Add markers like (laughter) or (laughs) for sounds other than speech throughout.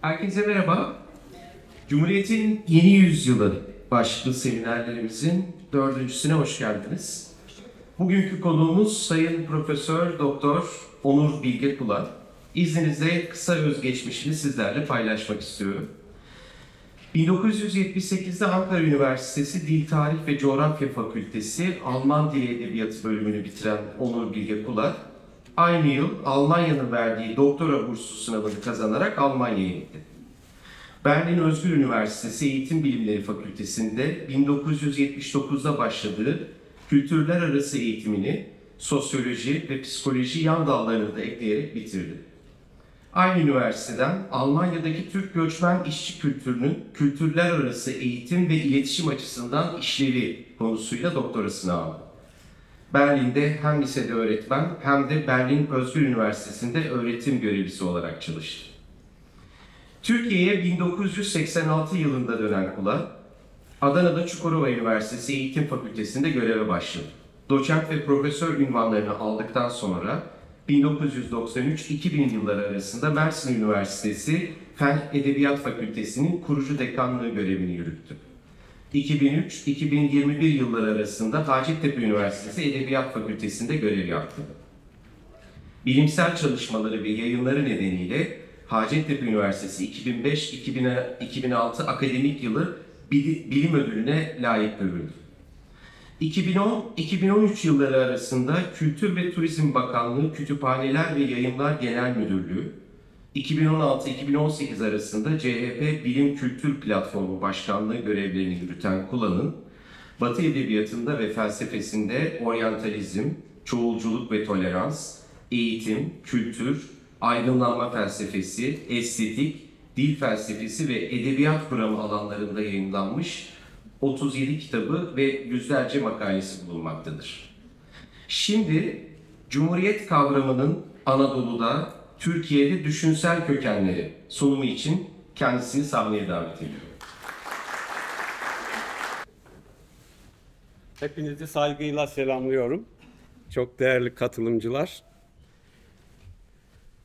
Herkese merhaba. Cumhuriyet'in Yeni Yüzyılı başlıklı seminerlerimizin dördüncüsüne hoş geldiniz. Bugünkü konuğumuz Sayın Profesör Doktor Onur Bilge Kula. İzninizle kısa özgeçmişini sizlerle paylaşmak istiyorum. 1978'de Ankara Üniversitesi Dil Tarih ve Coğrafya Fakültesi Alman Dili Edebiyatı bölümünü bitiren Onur Bilge Kula, aynı yıl Almanya'nın verdiği doktora bursu sınavını kazanarak Almanya'ya gitti. Berlin Özgür Üniversitesi Eğitim Bilimleri Fakültesi'nde 1979'da başladığı kültürler arası eğitimini sosyoloji ve psikoloji yan dallarını da ekleyerek bitirdi. Aynı üniversiteden Almanya'daki Türk göçmen işçi kültürünün kültürler arası eğitim ve iletişim açısından işlevi konusuyla doktorasını aldı. Berlin'de hem lisede öğretmen hem de Berlin Özgür Üniversitesi'nde öğretim görevlisi olarak çalıştı. Türkiye'ye 1986 yılında dönen Kula, Adana'da Çukurova Üniversitesi Eğitim Fakültesi'nde göreve başladı. Doçent ve profesör ünvanlarını aldıktan sonra 1993-2000 yılları arasında Mersin Üniversitesi Fen Edebiyat Fakültesi'nin kurucu dekanlığı görevini yürüttü. 2003-2021 yılları arasında Hacettepe Üniversitesi Edebiyat Fakültesi'nde görev yaptı. Bilimsel çalışmaları ve yayınları nedeniyle Hacettepe Üniversitesi 2005-2006 akademik yılı bilim ödülüne layık görüldü. 2010-2013 yılları arasında Kültür ve Turizm Bakanlığı Kütüphaneler ve Yayınlar Genel Müdürlüğü, 2016-2018 arasında CHP Bilim Kültür Platformu Başkanlığı görevlerini yürüten Kula'nın, Batı Edebiyatı'nda ve felsefesinde oryantalizm, çoğulculuk ve tolerans, eğitim, kültür, aydınlanma felsefesi, estetik, dil felsefesi ve edebiyat kuramı alanlarında yayınlanmış 37 kitabı ve yüzlerce makalesi bulunmaktadır. Şimdi Cumhuriyet kavramının Anadolu'da, Türkiye'de düşünsel kökenleri sunumu için kendisini sahneye davet ediyorum. Hepinizi saygıyla selamlıyorum. Çok değerli katılımcılar.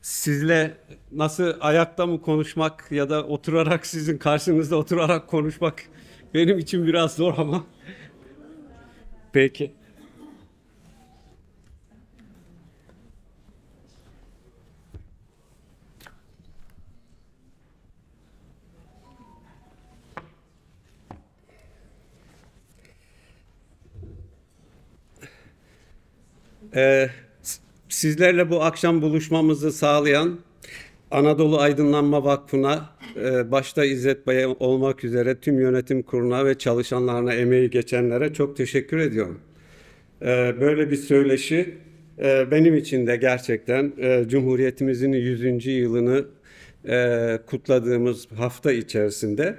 Sizle nasıl ayakta mı konuşmak ya da oturarak (laughs) sizin karşınızda oturarak konuşmak benim için biraz zor ama peki. Ee, sizlerle bu akşam buluşmamızı sağlayan Anadolu Aydınlanma Vakfı'na e, başta İzzet Bey olmak üzere tüm yönetim kuruluna ve çalışanlarına emeği geçenlere çok teşekkür ediyorum. E, böyle bir söyleşi e, benim için de gerçekten Cumhuriyetimizin 100. yılını kutladığımız hafta içerisinde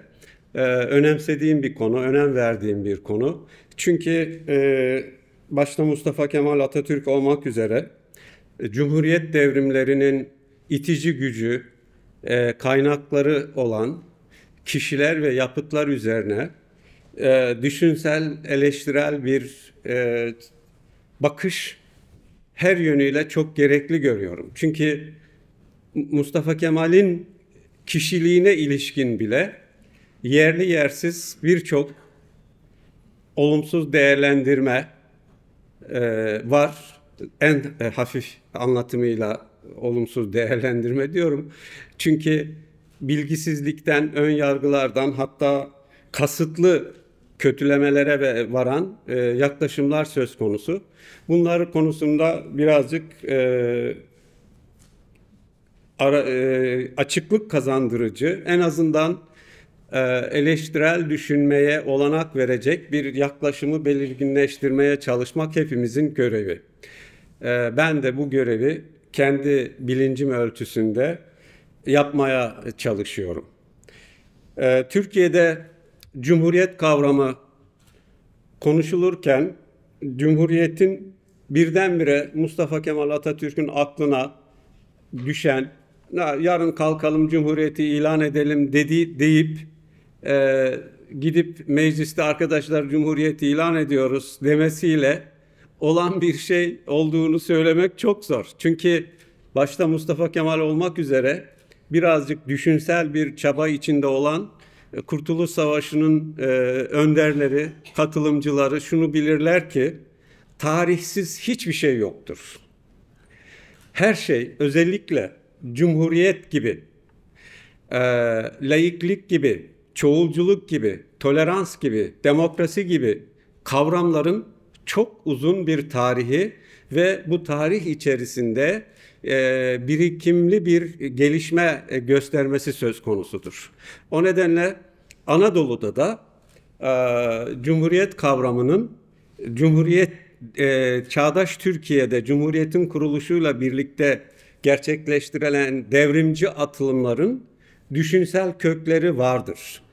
önemsediğim bir konu, önem verdiğim bir konu. Çünkü başta Mustafa Kemal Atatürk olmak üzere Cumhuriyet devrimlerinin itici gücü, e, kaynakları olan kişiler ve yapıtlar üzerine e, düşünsel, eleştirel bir e, bakış her yönüyle çok gerekli görüyorum. Çünkü Mustafa Kemal'in kişiliğine ilişkin bile yerli yersiz birçok olumsuz değerlendirme e, var. En e, hafif anlatımıyla olumsuz değerlendirme diyorum. Çünkü bilgisizlikten, ön yargılardan hatta kasıtlı kötülemelere varan e, yaklaşımlar söz konusu. Bunlar konusunda birazcık açıklık kazandırıcı, en azından eleştirel düşünmeye olanak verecek bir yaklaşımı belirginleştirmeye çalışmak hepimizin görevi. E, ben de bu görevi kendi bilincim ölçüsünde yapmaya çalışıyorum. Ee, Türkiye'de cumhuriyet kavramı konuşulurken cumhuriyetin birdenbire Mustafa Kemal Atatürk'ün aklına düşen yarın kalkalım cumhuriyeti ilan edelim dedi deyip e, gidip mecliste arkadaşlar cumhuriyeti ilan ediyoruz demesiyle olan bir şey olduğunu söylemek çok zor. Çünkü başta Mustafa Kemal olmak üzere birazcık düşünsel bir çaba içinde olan e, Kurtuluş Savaşı'nın e, önderleri, katılımcıları şunu bilirler ki tarihsiz hiçbir şey yoktur. Her şey özellikle cumhuriyet gibi, e, laiklik gibi, çoğulculuk gibi, tolerans gibi, demokrasi gibi kavramların çok uzun bir tarihi ve bu tarih içerisinde e, birikimli bir gelişme e, göstermesi söz konusudur. O nedenle Anadolu'da da e, Cumhuriyet kavramının Cumhuriyet çağdaş Türkiye'de Cumhuriyet'in kuruluşuyla birlikte gerçekleştirilen devrimci atılımların düşünsel kökleri vardır.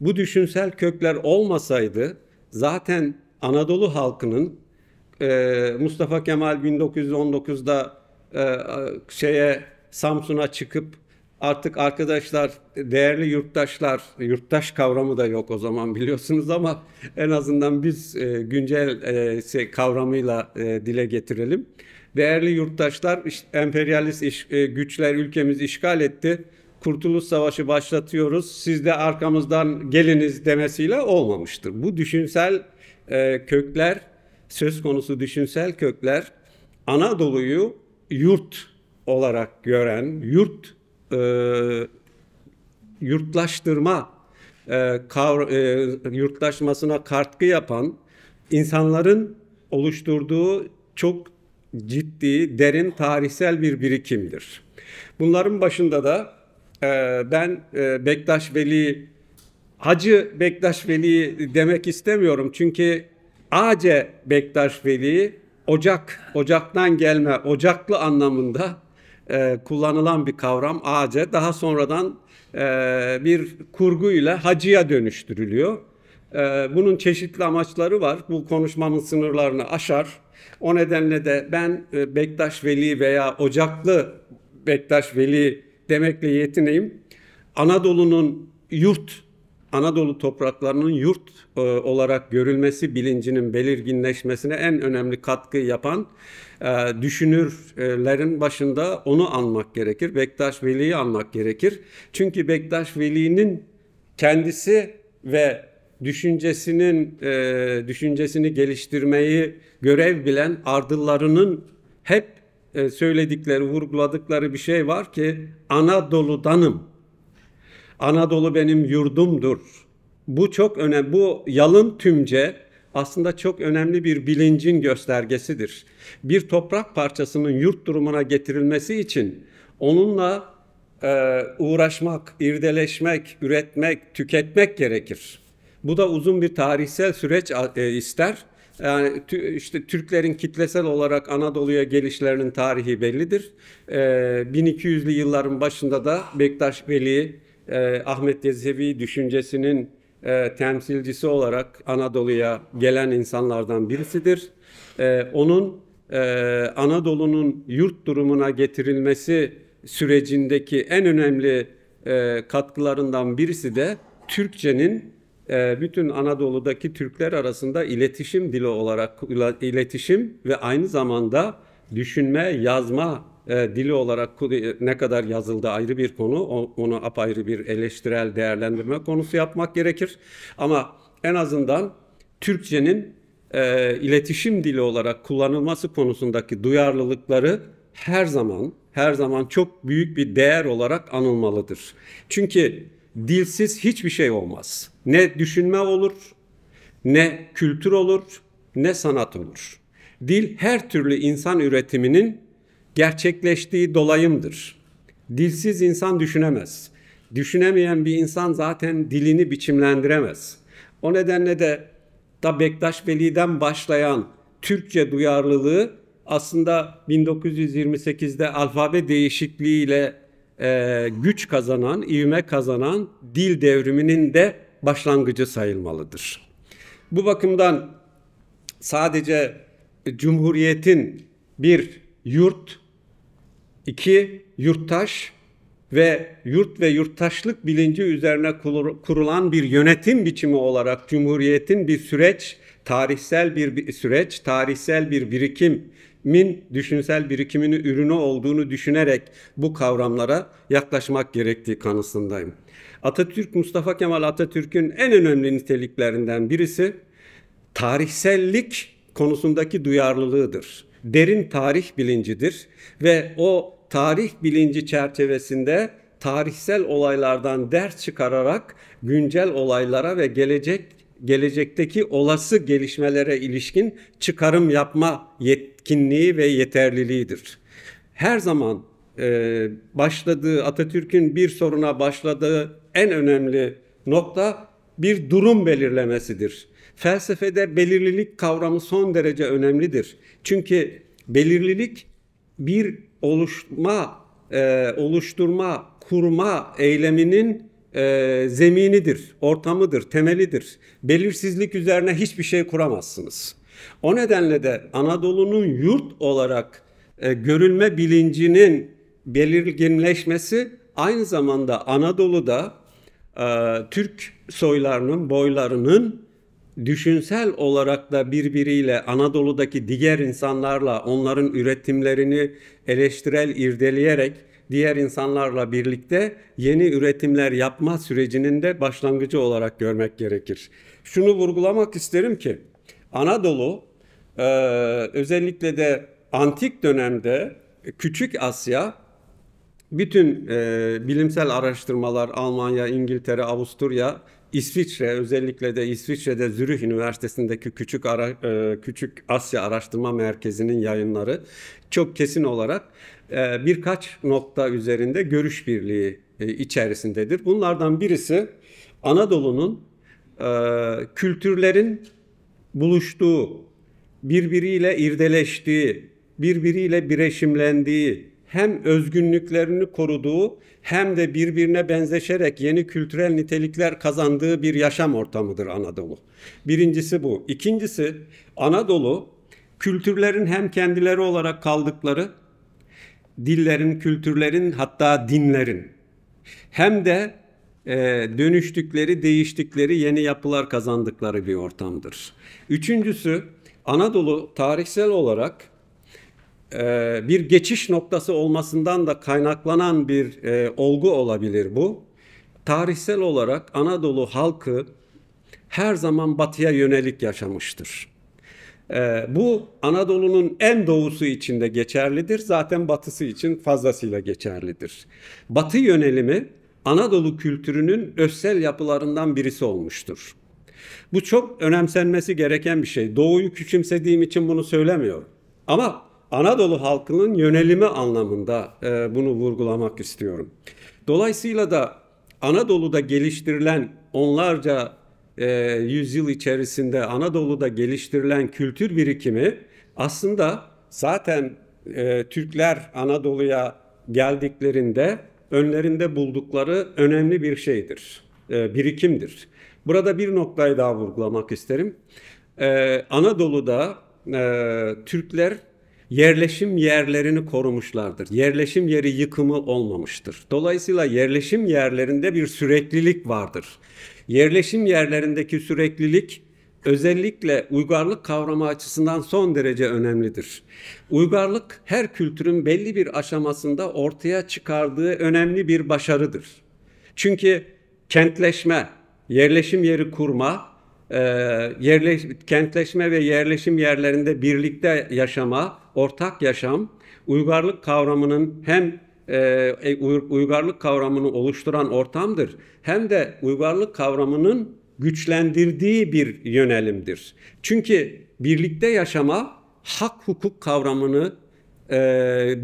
Bu düşünsel kökler olmasaydı zaten Anadolu halkının e, Mustafa Kemal 1919'da e, şeye Samsun'a çıkıp artık arkadaşlar değerli yurttaşlar yurttaş kavramı da yok o zaman biliyorsunuz ama en azından biz e, güncel e, şey, kavramıyla e, dile getirelim. Değerli yurttaşlar emperyalist iş, e, güçler ülkemizi işgal etti. Kurtuluş Savaşı başlatıyoruz. Siz de arkamızdan geliniz demesiyle olmamıştır. Bu düşünsel e, kökler söz konusu düşünsel kökler Anadolu'yu yurt olarak gören, yurt e, yurtlaştırma e, kavr, e, yurtlaşmasına katkı yapan insanların oluşturduğu çok ciddi, derin tarihsel bir birikimdir. Bunların başında da e, ben e, Bektaş Veli, Hacı Bektaş Veli demek istemiyorum çünkü Ace Bektaş Veli ocak, ocaktan gelme, ocaklı anlamında e, kullanılan bir kavram Ace. Daha sonradan e, bir kurguyla hacıya dönüştürülüyor. E, bunun çeşitli amaçları var. Bu konuşmamın sınırlarını aşar. O nedenle de ben e, Bektaş Veli veya Ocaklı Bektaş Veli demekle yetineyim. Anadolu'nun yurt Anadolu topraklarının yurt e, olarak görülmesi bilincinin belirginleşmesine en önemli katkı yapan e, düşünürlerin başında onu anmak gerekir. Bektaş Veli'yi anmak gerekir. Çünkü Bektaş Veli'nin kendisi ve düşüncesinin e, düşüncesini geliştirmeyi görev bilen ardıllarının hep e, söyledikleri, vurguladıkları bir şey var ki Anadolu'danım Anadolu benim yurdumdur. Bu çok önemli. Bu yalın tümce aslında çok önemli bir bilincin göstergesidir. Bir toprak parçasının yurt durumuna getirilmesi için onunla e, uğraşmak, irdeleşmek, üretmek, tüketmek gerekir. Bu da uzun bir tarihsel süreç e, ister. Yani işte Türklerin kitlesel olarak Anadolu'ya gelişlerinin tarihi bellidir. E, 1200'lü yılların başında da Bektaş Veli, e, Ahmet Yesevi düşüncesinin e, temsilcisi olarak Anadolu'ya gelen insanlardan birisidir. E, onun e, Anadolu'nun yurt durumuna getirilmesi sürecindeki en önemli e, katkılarından birisi de Türkçenin bütün Anadolu'daki Türkler arasında iletişim dili olarak iletişim ve aynı zamanda düşünme, yazma e, dili olarak ne kadar yazıldı ayrı bir konu. Onu apayrı bir eleştirel değerlendirme konusu yapmak gerekir. Ama en azından Türkçenin e, iletişim dili olarak kullanılması konusundaki duyarlılıkları her zaman her zaman çok büyük bir değer olarak anılmalıdır. Çünkü dilsiz hiçbir şey olmaz. Ne düşünme olur, ne kültür olur, ne sanat olur. Dil her türlü insan üretiminin gerçekleştiği dolayımdır. Dilsiz insan düşünemez. Düşünemeyen bir insan zaten dilini biçimlendiremez. O nedenle de da Bektaş Veli'den başlayan Türkçe duyarlılığı aslında 1928'de alfabe değişikliğiyle e, güç kazanan, ivme kazanan dil devriminin de başlangıcı sayılmalıdır. Bu bakımdan sadece Cumhuriyet'in bir yurt İki, yurttaş ve yurt ve yurttaşlık bilinci üzerine kurulan bir yönetim biçimi olarak Cumhuriyet'in bir süreç, tarihsel bir süreç, tarihsel bir birikim birikimimin düşünsel birikiminin ürünü olduğunu düşünerek bu kavramlara yaklaşmak gerektiği kanısındayım. Atatürk, Mustafa Kemal Atatürk'ün en önemli niteliklerinden birisi tarihsellik konusundaki duyarlılığıdır. Derin tarih bilincidir ve o tarih bilinci çerçevesinde tarihsel olaylardan ders çıkararak güncel olaylara ve gelecek gelecekteki olası gelişmelere ilişkin çıkarım yapma yetkinliği ve yeterliliğidir. Her zaman e, başladığı Atatürk'ün bir soruna başladığı en önemli nokta bir durum belirlemesidir. Felsefede belirlilik kavramı son derece önemlidir. Çünkü belirlilik bir oluşma, e, oluşturma, kurma eyleminin e, zeminidir, ortamıdır, temelidir. Belirsizlik üzerine hiçbir şey kuramazsınız. O nedenle de Anadolu'nun yurt olarak e, görülme bilincinin belirginleşmesi aynı zamanda Anadolu'da e, Türk soylarının, boylarının düşünsel olarak da birbiriyle Anadolu'daki diğer insanlarla onların üretimlerini eleştirel irdeleyerek diğer insanlarla birlikte yeni üretimler yapma sürecinin de başlangıcı olarak görmek gerekir. Şunu vurgulamak isterim ki Anadolu e, özellikle de antik dönemde Küçük Asya bütün e, bilimsel araştırmalar Almanya, İngiltere, Avusturya, İsviçre özellikle de İsviçre'de Zürih Üniversitesi'ndeki küçük ara, e, küçük Asya Araştırma Merkezi'nin yayınları çok kesin olarak e, birkaç nokta üzerinde görüş birliği e, içerisindedir. Bunlardan birisi Anadolu'nun e, kültürlerin buluştuğu, birbiriyle irdeleştiği, birbiriyle bireşimlendiği, hem özgünlüklerini koruduğu hem de birbirine benzeşerek yeni kültürel nitelikler kazandığı bir yaşam ortamıdır Anadolu. Birincisi bu. İkincisi Anadolu kültürlerin hem kendileri olarak kaldıkları, dillerin, kültürlerin hatta dinlerin hem de e, dönüştükleri, değiştikleri yeni yapılar kazandıkları bir ortamdır. Üçüncüsü Anadolu tarihsel olarak bir geçiş noktası olmasından da kaynaklanan bir e, olgu olabilir bu. Tarihsel olarak Anadolu halkı her zaman batıya yönelik yaşamıştır. E, bu Anadolu'nun en doğusu için de geçerlidir. Zaten batısı için fazlasıyla geçerlidir. Batı yönelimi Anadolu kültürünün özsel yapılarından birisi olmuştur. Bu çok önemsenmesi gereken bir şey. Doğuyu küçümsediğim için bunu söylemiyorum. Ama Anadolu halkının yönelimi anlamında e, bunu vurgulamak istiyorum. Dolayısıyla da Anadolu'da geliştirilen onlarca e, yüzyıl içerisinde Anadolu'da geliştirilen kültür birikimi aslında zaten e, Türkler Anadolu'ya geldiklerinde önlerinde buldukları önemli bir şeydir, e, birikimdir. Burada bir noktayı daha vurgulamak isterim. E, Anadolu'da e, Türkler yerleşim yerlerini korumuşlardır. Yerleşim yeri yıkımı olmamıştır. Dolayısıyla yerleşim yerlerinde bir süreklilik vardır. Yerleşim yerlerindeki süreklilik özellikle uygarlık kavramı açısından son derece önemlidir. Uygarlık her kültürün belli bir aşamasında ortaya çıkardığı önemli bir başarıdır. Çünkü kentleşme, yerleşim yeri kurma, e, yerleş, kentleşme ve yerleşim yerlerinde birlikte yaşama, ortak yaşam, uygarlık kavramının hem e, uygarlık kavramını oluşturan ortamdır hem de uygarlık kavramının güçlendirdiği bir yönelimdir. Çünkü birlikte yaşama hak hukuk kavramını e,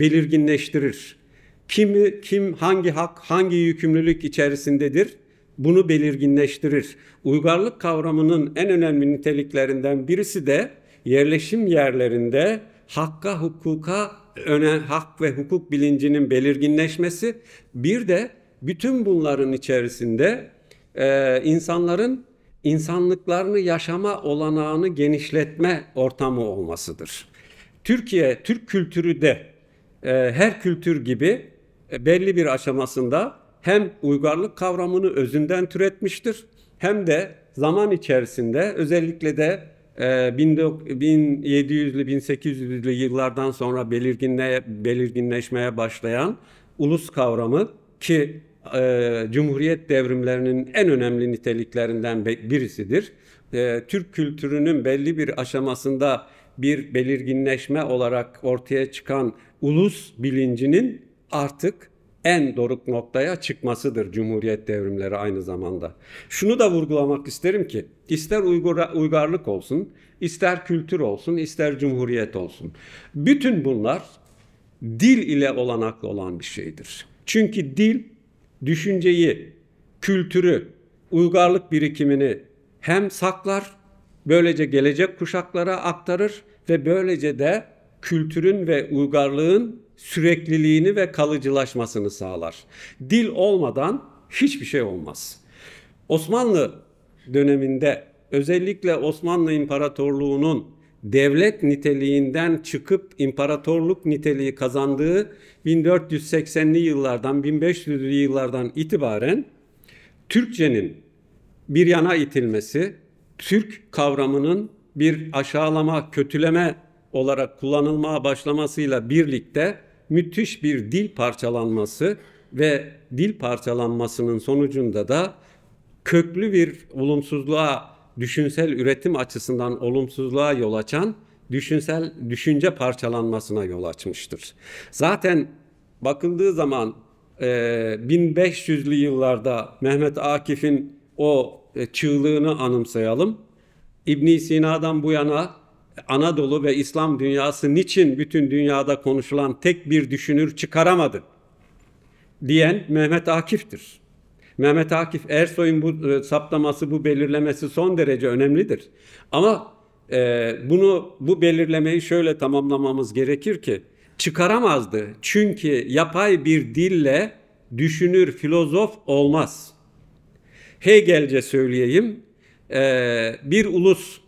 belirginleştirir. Kimi, kim hangi hak, hangi yükümlülük içerisindedir? Bunu belirginleştirir. Uygarlık kavramının en önemli niteliklerinden birisi de yerleşim yerlerinde hakka, hukuka, öne, hak ve hukuk bilincinin belirginleşmesi. Bir de bütün bunların içerisinde e, insanların insanlıklarını yaşama olanağını genişletme ortamı olmasıdır. Türkiye, Türk kültürü de e, her kültür gibi e, belli bir aşamasında hem uygarlık kavramını özünden türetmiştir hem de zaman içerisinde özellikle de e, 1700'lü 1800'lü yıllardan sonra belirginle, belirginleşmeye başlayan ulus kavramı ki e, Cumhuriyet devrimlerinin en önemli niteliklerinden birisidir. E, Türk kültürünün belli bir aşamasında bir belirginleşme olarak ortaya çıkan ulus bilincinin artık en doruk noktaya çıkmasıdır Cumhuriyet devrimleri aynı zamanda. Şunu da vurgulamak isterim ki ister uygarlık olsun, ister kültür olsun, ister Cumhuriyet olsun. Bütün bunlar dil ile olanaklı olan bir şeydir. Çünkü dil düşünceyi, kültürü, uygarlık birikimini hem saklar, böylece gelecek kuşaklara aktarır ve böylece de kültürün ve uygarlığın sürekliliğini ve kalıcılaşmasını sağlar. Dil olmadan hiçbir şey olmaz. Osmanlı döneminde özellikle Osmanlı İmparatorluğu'nun devlet niteliğinden çıkıp imparatorluk niteliği kazandığı 1480'li yıllardan 1500'lü yıllardan itibaren Türkçenin bir yana itilmesi, Türk kavramının bir aşağılama, kötüleme olarak kullanılmaya başlamasıyla birlikte müthiş bir dil parçalanması ve dil parçalanmasının sonucunda da köklü bir olumsuzluğa, düşünsel üretim açısından olumsuzluğa yol açan düşünsel düşünce parçalanmasına yol açmıştır. Zaten bakıldığı zaman e, 1500'lü yıllarda Mehmet Akif'in o e, çığlığını anımsayalım. İbn Sina'dan bu yana Anadolu ve İslam dünyası niçin bütün dünyada konuşulan tek bir düşünür çıkaramadı diyen Mehmet Akif'tir. Mehmet Akif Ersoy'un bu e, saptaması, bu belirlemesi son derece önemlidir. Ama e, bunu bu belirlemeyi şöyle tamamlamamız gerekir ki çıkaramazdı. Çünkü yapay bir dille düşünür filozof olmaz. Hegelce söyleyeyim. E, bir ulus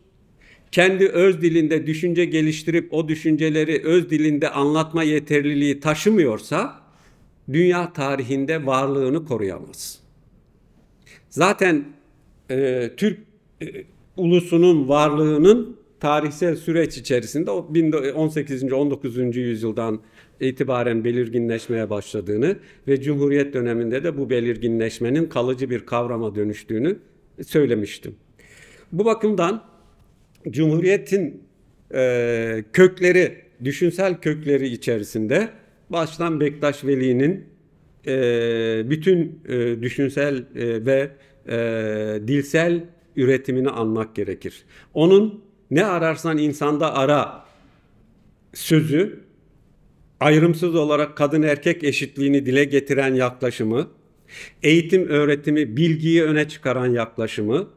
kendi öz dilinde düşünce geliştirip o düşünceleri öz dilinde anlatma yeterliliği taşımıyorsa dünya tarihinde varlığını koruyamaz. Zaten e, Türk e, ulusunun varlığının tarihsel süreç içerisinde 18. 19. yüzyıldan itibaren belirginleşmeye başladığını ve Cumhuriyet döneminde de bu belirginleşmenin kalıcı bir kavrama dönüştüğünü söylemiştim. Bu bakımdan Cumhuriyet'in e, kökleri, düşünsel kökleri içerisinde baştan Bektaş Veli'nin e, bütün e, düşünsel e, ve e, dilsel üretimini anmak gerekir. Onun ne ararsan insanda ara sözü ayrımsız olarak kadın erkek eşitliğini dile getiren yaklaşımı, eğitim öğretimi bilgiyi öne çıkaran yaklaşımı,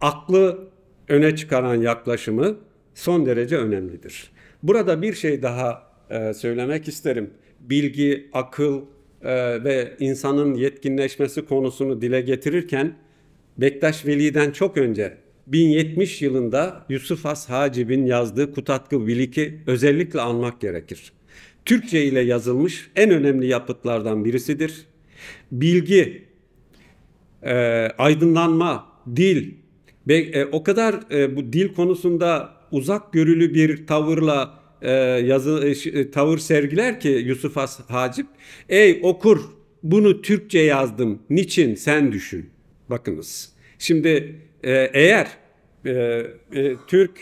aklı öne çıkaran yaklaşımı son derece önemlidir. Burada bir şey daha e, söylemek isterim. Bilgi, akıl e, ve insanın yetkinleşmesi konusunu dile getirirken Bektaş Veli'den çok önce 1070 yılında Yusuf Has Hacib'in yazdığı Kutatkı Bilik'i özellikle anmak gerekir. Türkçe ile yazılmış en önemli yapıtlardan birisidir. Bilgi, e, aydınlanma, dil, ve e, o kadar e, bu dil konusunda uzak görülü bir tavırla e, yazı e, e, tavır sergiler ki Yusuf Has Hacip. Ey okur bunu Türkçe yazdım. Niçin sen düşün. Bakınız. Şimdi e, eğer e, e, Türk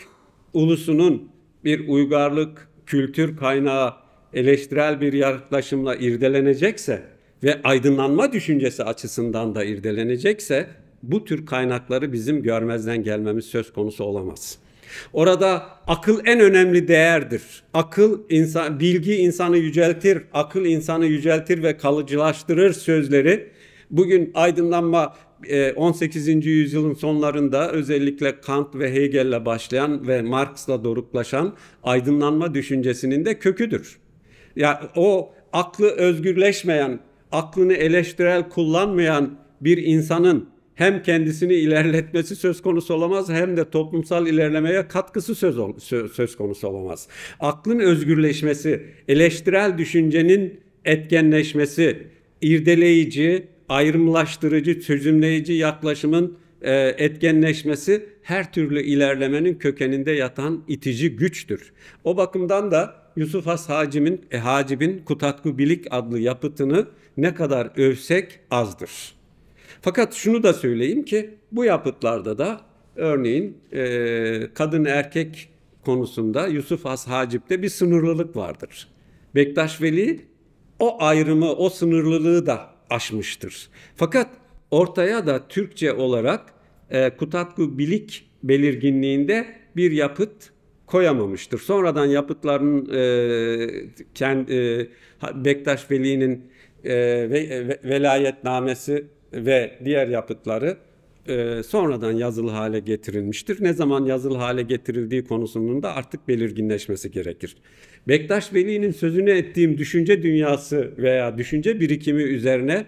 ulusunun bir uygarlık, kültür kaynağı eleştirel bir yaklaşımla irdelenecekse ve aydınlanma düşüncesi açısından da irdelenecekse bu tür kaynakları bizim görmezden gelmemiz söz konusu olamaz. Orada akıl en önemli değerdir. Akıl insan bilgi insanı yüceltir, akıl insanı yüceltir ve kalıcılaştırır sözleri. Bugün aydınlanma 18. E, yüzyılın sonlarında özellikle Kant ve Hegel'le başlayan ve Marx'la doruklaşan aydınlanma düşüncesinin de köküdür. Ya o aklı özgürleşmeyen, aklını eleştirel kullanmayan bir insanın hem kendisini ilerletmesi söz konusu olamaz hem de toplumsal ilerlemeye katkısı söz, söz konusu olamaz. Aklın özgürleşmesi, eleştirel düşüncenin etkenleşmesi, irdeleyici, ayrımlaştırıcı, çözümleyici yaklaşımın e, etkenleşmesi her türlü ilerlemenin kökeninde yatan itici güçtür. O bakımdan da Yusuf Has Hacim'in e, Hacib'in Kutatku Bilik adlı yapıtını ne kadar övsek azdır. Fakat şunu da söyleyeyim ki bu yapıtlarda da örneğin e, kadın erkek konusunda Yusuf Has Hacip'te bir sınırlılık vardır. Bektaş Veli o ayrımı, o sınırlılığı da aşmıştır. Fakat ortaya da Türkçe olarak e, Kutatku Bilik belirginliğinde bir yapıt koyamamıştır. Sonradan yapıtların e, kendi, e, Bektaş Veli'nin e, ve, ve, velayetnamesi ve diğer yapıtları e, sonradan yazılı hale getirilmiştir. Ne zaman yazılı hale getirildiği konusunun da artık belirginleşmesi gerekir. Bektaş Veli'nin sözünü ettiğim düşünce dünyası veya düşünce birikimi üzerine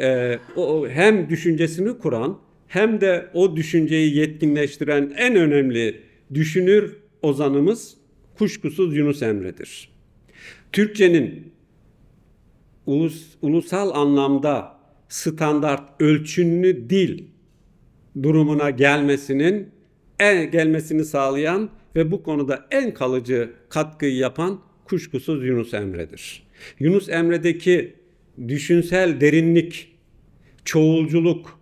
e, o, hem düşüncesini kuran hem de o düşünceyi yetkinleştiren en önemli düşünür ozanımız kuşkusuz Yunus Emre'dir. Türkçenin ulus, ulusal anlamda standart ölçünlü dil durumuna gelmesinin en gelmesini sağlayan ve bu konuda en kalıcı katkıyı yapan kuşkusuz Yunus Emre'dir. Yunus Emre'deki düşünsel derinlik, çoğulculuk,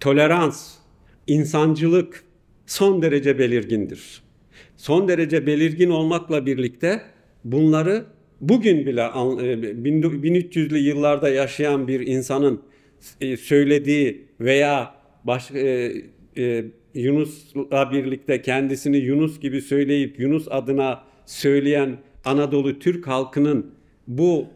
tolerans, insancılık son derece belirgindir. Son derece belirgin olmakla birlikte bunları bugün bile 1300'lü e, yıllarda yaşayan bir insanın e, söylediği veya baş, e, e, Yunus'la birlikte kendisini Yunus gibi söyleyip Yunus adına söyleyen Anadolu Türk halkının bu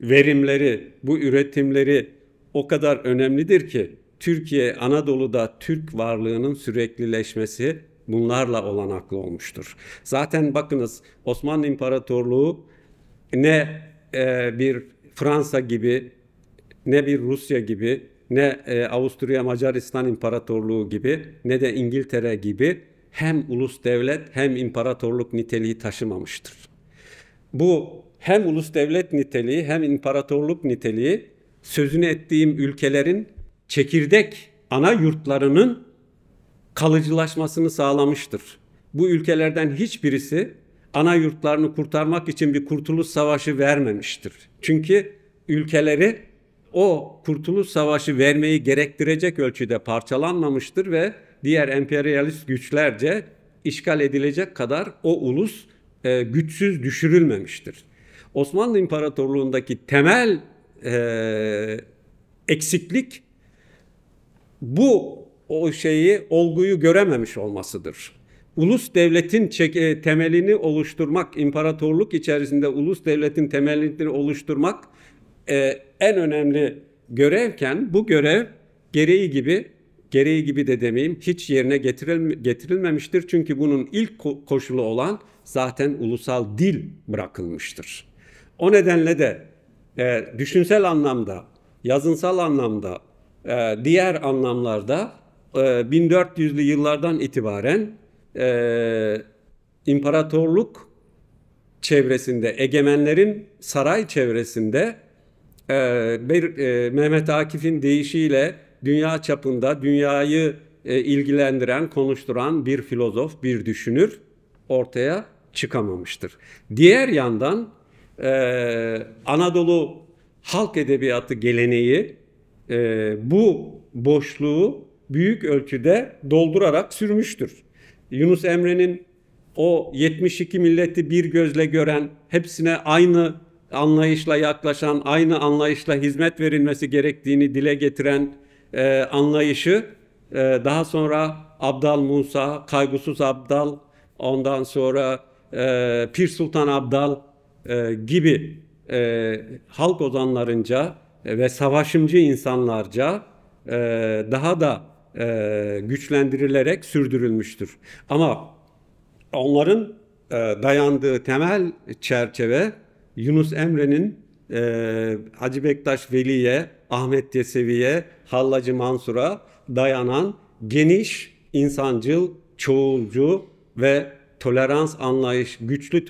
verimleri, bu üretimleri o kadar önemlidir ki Türkiye Anadolu'da Türk varlığının süreklileşmesi bunlarla olanaklı olmuştur. Zaten bakınız Osmanlı İmparatorluğu ne e, bir Fransa gibi ne bir Rusya gibi ne e, Avusturya Macaristan İmparatorluğu gibi ne de İngiltere gibi hem ulus devlet hem imparatorluk niteliği taşımamıştır. Bu hem ulus devlet niteliği hem imparatorluk niteliği sözünü ettiğim ülkelerin çekirdek ana yurtlarının kalıcılaşmasını sağlamıştır. Bu ülkelerden hiçbirisi ana yurtlarını kurtarmak için bir kurtuluş savaşı vermemiştir. Çünkü ülkeleri o kurtuluş savaşı vermeyi gerektirecek ölçüde parçalanmamıştır ve diğer emperyalist güçlerce işgal edilecek kadar o ulus e, güçsüz düşürülmemiştir. Osmanlı İmparatorluğu'ndaki temel e, eksiklik bu o şeyi olguyu görememiş olmasıdır. Ulus devletin çek- temelini oluşturmak, imparatorluk içerisinde ulus devletin temelini oluşturmak e, en önemli görevken bu görev gereği gibi gereği gibi de demeyeyim hiç yerine getirilmemiştir. Çünkü bunun ilk koşulu olan zaten ulusal dil bırakılmıştır. O nedenle de e, düşünsel anlamda, yazınsal anlamda, e, diğer anlamlarda e, 1400'lü yıllardan itibaren e, imparatorluk çevresinde, egemenlerin saray çevresinde ee, bir e, Mehmet Akif'in deyişiyle dünya çapında dünyayı e, ilgilendiren, konuşturan bir filozof, bir düşünür ortaya çıkamamıştır. Diğer yandan e, Anadolu halk edebiyatı geleneği bu boşluğu büyük ölçüde doldurarak sürmüştür. Yunus Emre'nin o 72 milleti bir gözle gören, hepsine aynı anlayışla yaklaşan, aynı anlayışla hizmet verilmesi gerektiğini dile getiren e, anlayışı e, daha sonra Abdal Musa, Kaygusuz Abdal, ondan sonra e, Pir Sultan Abdal e, gibi e, halk ozanlarınca e, ve savaşımcı insanlarca e, daha da e, güçlendirilerek sürdürülmüştür. Ama onların e, dayandığı temel çerçeve Yunus Emre'nin e, Hacı Bektaş Veli'ye, Ahmet Yesevi'ye, Hallacı Mansur'a dayanan geniş, insancıl, çoğulcu ve tolerans anlayış, güçlü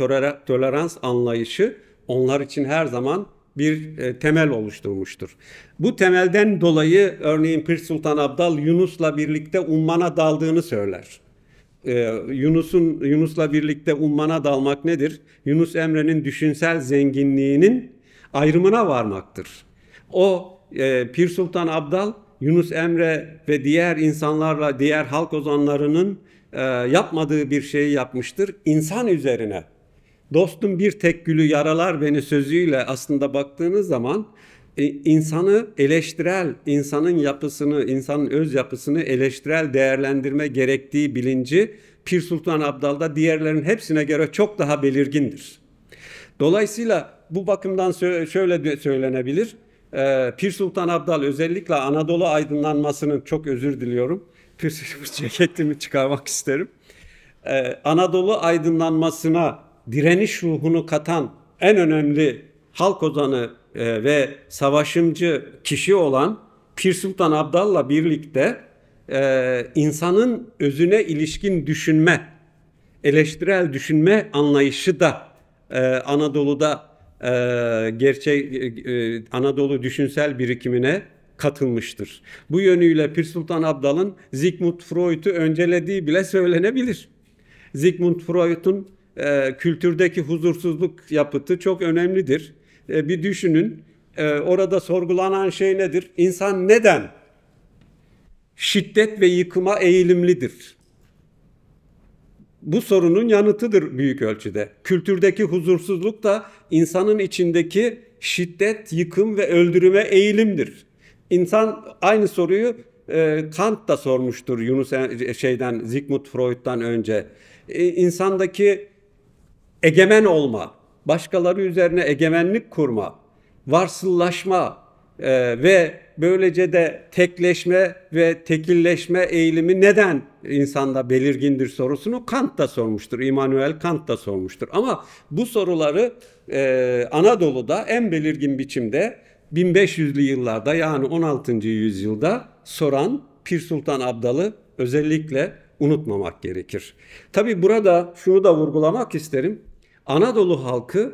tolerans anlayışı onlar için her zaman bir e, temel oluşturmuştur. Bu temelden dolayı örneğin Pir Sultan Abdal Yunus'la birlikte ummana daldığını söyler. Ee, Yunus'un Yunus'la birlikte ummana dalmak nedir? Yunus Emre'nin düşünsel zenginliğinin ayrımına varmaktır. O e, Pir Sultan Abdal Yunus Emre ve diğer insanlarla diğer halk ozanlarının e, yapmadığı bir şeyi yapmıştır. İnsan üzerine dostum bir tek gülü yaralar beni sözüyle aslında baktığınız zaman e, insanı eleştirel, insanın yapısını, insanın öz yapısını eleştirel değerlendirme gerektiği bilinci Pir Sultan Abdal'da diğerlerin hepsine göre çok daha belirgindir. Dolayısıyla bu bakımdan şöyle söylenebilir. E, Pir Sultan Abdal özellikle Anadolu aydınlanmasının çok özür diliyorum. (laughs) Pir ceketimi çıkarmak isterim. E, Anadolu aydınlanmasına direniş ruhunu katan en önemli halk ozanı e, ve savaşımcı kişi olan Pir Sultan Abdal'la birlikte e, insanın özüne ilişkin düşünme, eleştirel düşünme anlayışı da e, Anadolu'da gerçek Anadolu düşünsel birikimine katılmıştır. Bu yönüyle Pir Sultan Abdal'ın Sigmund Freud'u öncelediği bile söylenebilir. Sigmund Freud'un e, kültürdeki huzursuzluk yapıtı çok önemlidir. E, bir düşünün e, orada sorgulanan şey nedir? İnsan neden şiddet ve yıkıma eğilimlidir? Bu sorunun yanıtıdır büyük ölçüde. Kültürdeki huzursuzluk da insanın içindeki şiddet, yıkım ve öldürüme eğilimdir. İnsan aynı soruyu e, Kant da sormuştur Yunus şeyden Sigmund Freud'dan önce. E, insandaki egemen olma, başkaları üzerine egemenlik kurma, varsıllaşma e, ve böylece de tekleşme ve tekilleşme eğilimi neden insanda belirgindir sorusunu Kant da sormuştur. Immanuel Kant da sormuştur. Ama bu soruları e, Anadolu'da en belirgin biçimde 1500'lü yıllarda yani 16. yüzyılda soran Pir Sultan Abdal'ı özellikle unutmamak gerekir. Tabi burada şunu da vurgulamak isterim. Anadolu halkı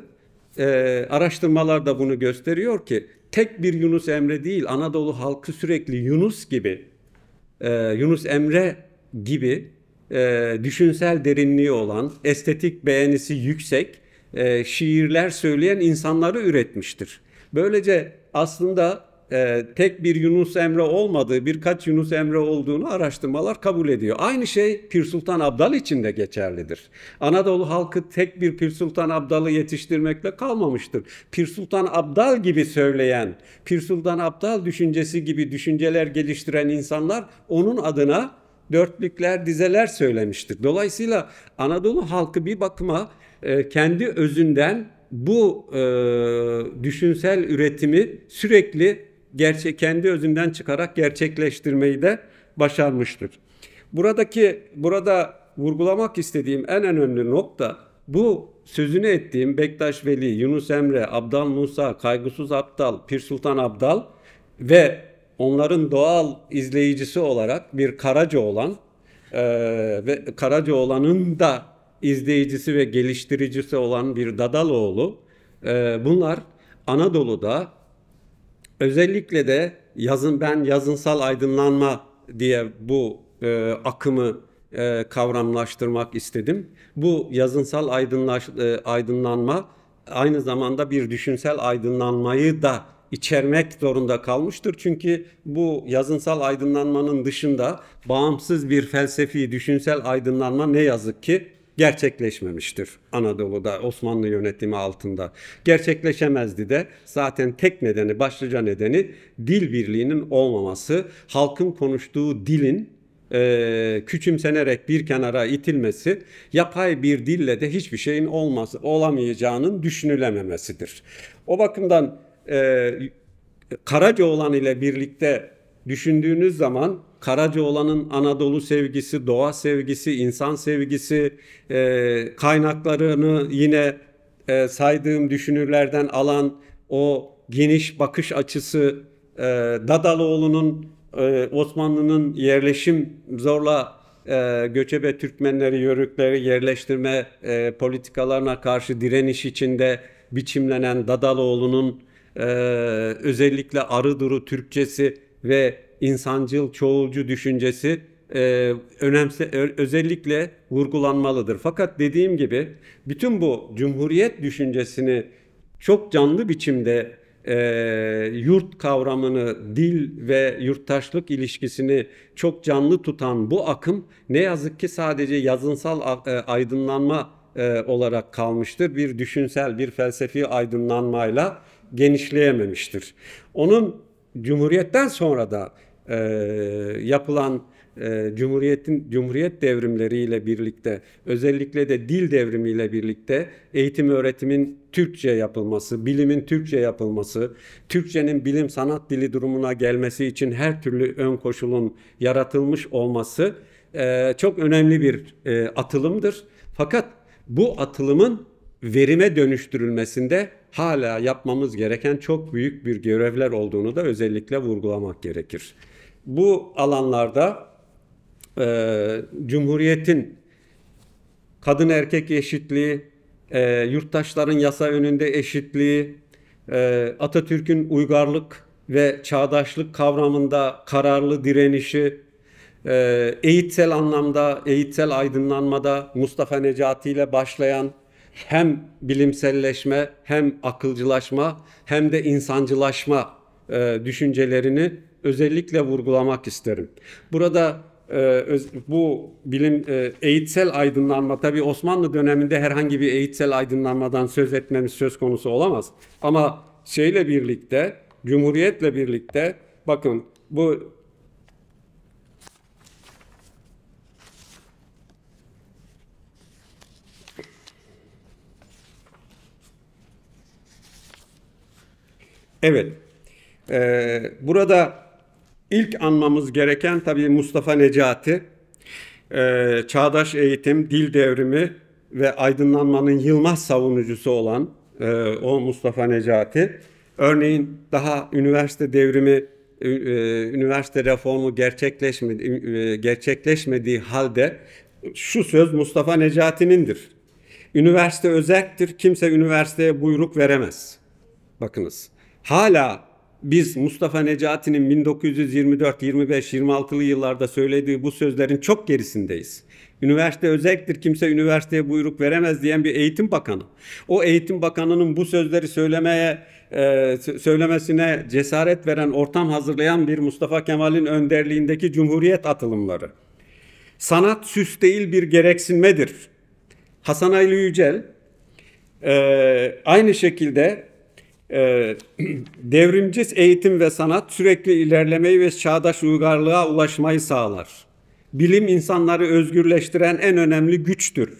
e, araştırmalar da bunu gösteriyor ki tek bir Yunus Emre değil Anadolu halkı sürekli Yunus gibi e, Yunus Emre gibi e, düşünsel derinliği olan estetik beğenisi yüksek e, şiirler söyleyen insanları üretmiştir. Böylece aslında e, tek bir Yunus Emre olmadığı, birkaç Yunus Emre olduğunu araştırmalar kabul ediyor. Aynı şey Pir Sultan Abdal için de geçerlidir. Anadolu halkı tek bir Pir Sultan Abdal'ı yetiştirmekle kalmamıştır. Pir Sultan Abdal gibi söyleyen, Pir Sultan Abdal düşüncesi gibi düşünceler geliştiren insanlar onun adına dörtlükler, dizeler söylemiştir. Dolayısıyla Anadolu halkı bir bakıma e, kendi özünden bu e, düşünsel üretimi sürekli gerçek kendi özünden çıkarak gerçekleştirmeyi de başarmıştır. Buradaki burada vurgulamak istediğim en önemli nokta bu sözünü ettiğim Bektaş Veli, Yunus Emre, Abdal Musa, Kaygısız Abdal, Pir Sultan Abdal ve onların doğal izleyicisi olarak bir Karaca olan e, ve Karaca olanın da izleyicisi ve geliştiricisi olan bir Dadaloğlu e, bunlar Anadolu'da Özellikle de yazın ben yazınsal aydınlanma diye bu e, akımı e, kavramlaştırmak istedim. Bu yazınsal aydınlaş, e, aydınlanma aynı zamanda bir düşünsel aydınlanmayı da içermek zorunda kalmıştır. Çünkü bu yazınsal aydınlanmanın dışında bağımsız bir felsefi düşünsel aydınlanma ne yazık ki gerçekleşmemiştir Anadolu'da Osmanlı yönetimi altında. Gerçekleşemezdi de zaten tek nedeni, başlıca nedeni dil birliğinin olmaması, halkın konuştuğu dilin e, küçümsenerek bir kenara itilmesi, yapay bir dille de hiçbir şeyin olması, olamayacağının düşünülememesidir. O bakımdan e, Karacaoğlan ile birlikte düşündüğünüz zaman Karacaoğlan'ın Anadolu sevgisi, doğa sevgisi, insan sevgisi, e, kaynaklarını yine e, saydığım düşünürlerden alan o geniş bakış açısı, e, Dadaloğlu'nun e, Osmanlı'nın yerleşim zorla e, göçebe Türkmenleri, Yörükleri yerleştirme e, politikalarına karşı direniş içinde biçimlenen Dadaloğlu'nun e, özellikle arı duru Türkçesi ve insancıl çoğulcu düşüncesi e, önemse özellikle vurgulanmalıdır. Fakat dediğim gibi bütün bu cumhuriyet düşüncesini çok canlı biçimde e, yurt kavramını, dil ve yurttaşlık ilişkisini çok canlı tutan bu akım ne yazık ki sadece yazınsal e, aydınlanma e, olarak kalmıştır. Bir düşünsel, bir felsefi aydınlanmayla genişleyememiştir. Onun Cumhuriyet'ten sonra da e, yapılan e, Cumhuriyet'in Cumhuriyet devrimleriyle birlikte özellikle de dil devrimiyle birlikte eğitim öğretimin Türkçe yapılması, bilimin Türkçe yapılması, Türkçenin bilim sanat dili durumuna gelmesi için her türlü ön koşulun yaratılmış olması e, çok önemli bir e, atılımdır. Fakat bu atılımın verime dönüştürülmesinde hala yapmamız gereken çok büyük bir görevler olduğunu da özellikle vurgulamak gerekir. Bu alanlarda e, Cumhuriyet'in kadın erkek eşitliği, e, yurttaşların yasa önünde eşitliği, e, Atatürk'ün uygarlık ve çağdaşlık kavramında kararlı direnişi, e, eğitsel anlamda, eğitsel aydınlanmada Mustafa Necati ile başlayan hem bilimselleşme hem akılcılaşma hem de insancılaşma e, düşüncelerini özellikle vurgulamak isterim. Burada e, bu bilim e, eğitsel aydınlanma tabi Osmanlı döneminde herhangi bir eğitsel aydınlanmadan söz etmemiz söz konusu olamaz. Ama şeyle birlikte Cumhuriyetle birlikte bakın bu Evet. Ee, burada İlk anmamız gereken tabii Mustafa Necati, e, çağdaş eğitim, dil devrimi ve aydınlanmanın yılmaz savunucusu olan e, o Mustafa Necati. Örneğin daha üniversite devrimi, e, üniversite reformu gerçekleşmedi, e, gerçekleşmediği halde şu söz Mustafa Necati'nindir. Üniversite özeldir, kimse üniversiteye buyruk veremez. Bakınız, hala biz Mustafa Necati'nin 1924, 25, 26'lı yıllarda söylediği bu sözlerin çok gerisindeyiz. Üniversite özelliktir, kimse üniversiteye buyruk veremez diyen bir eğitim bakanı. O eğitim bakanının bu sözleri söylemeye e, söylemesine cesaret veren, ortam hazırlayan bir Mustafa Kemal'in önderliğindeki Cumhuriyet atılımları. Sanat süs değil bir gereksinmedir. Hasan Ali Yücel e, aynı şekilde e, (clears throat) devrimci eğitim ve sanat sürekli ilerlemeyi ve çağdaş uygarlığa ulaşmayı sağlar. Bilim insanları özgürleştiren en önemli güçtür.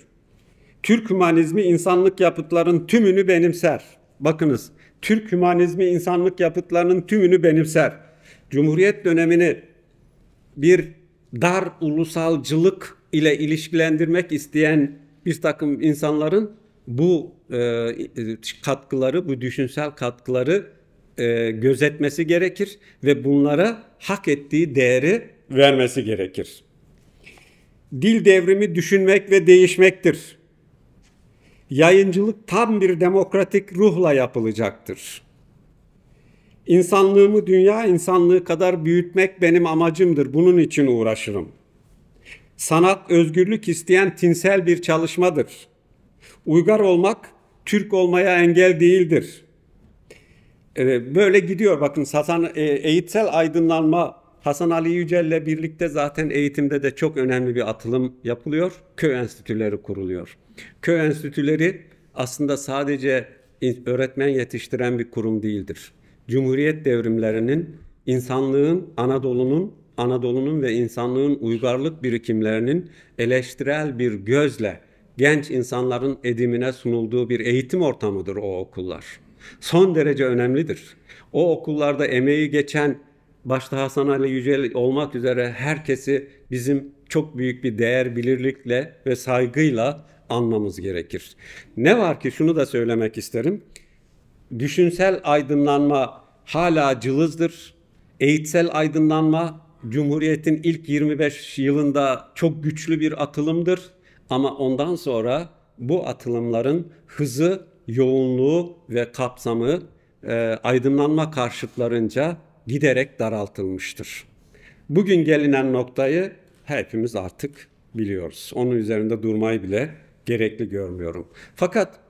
Türk hümanizmi insanlık yapıtlarının tümünü benimser. Bakınız, Türk hümanizmi insanlık yapıtlarının tümünü benimser. Cumhuriyet dönemini bir dar ulusalcılık ile ilişkilendirmek isteyen bir takım insanların bu e, katkıları, bu düşünsel katkıları e, gözetmesi gerekir ve bunlara hak ettiği değeri vermesi gerekir. Dil devrimi düşünmek ve değişmektir. Yayıncılık tam bir demokratik ruhla yapılacaktır. İnsanlığımı dünya insanlığı kadar büyütmek benim amacımdır. Bunun için uğraşırım. Sanat özgürlük isteyen tinsel bir çalışmadır. Uygar olmak Türk olmaya engel değildir. Ee, böyle gidiyor bakın Hasan e, eğitsel aydınlanma Hasan Ali Yücel'le birlikte zaten eğitimde de çok önemli bir atılım yapılıyor. Köy enstitüleri kuruluyor. Köy enstitüleri aslında sadece öğretmen yetiştiren bir kurum değildir. Cumhuriyet devrimlerinin insanlığın, Anadolu'nun, Anadolu'nun ve insanlığın uygarlık birikimlerinin eleştirel bir gözle genç insanların edimine sunulduğu bir eğitim ortamıdır o okullar. Son derece önemlidir. O okullarda emeği geçen başta Hasan Ali Yücel olmak üzere herkesi bizim çok büyük bir değer bilirlikle ve saygıyla anmamız gerekir. Ne var ki şunu da söylemek isterim. Düşünsel aydınlanma hala cılızdır. Eğitsel aydınlanma Cumhuriyet'in ilk 25 yılında çok güçlü bir atılımdır. Ama ondan sonra bu atılımların hızı, yoğunluğu ve kapsamı e, aydınlanma karşıtlarınca giderek daraltılmıştır. Bugün gelinen noktayı hepimiz artık biliyoruz. Onun üzerinde durmayı bile gerekli görmüyorum. Fakat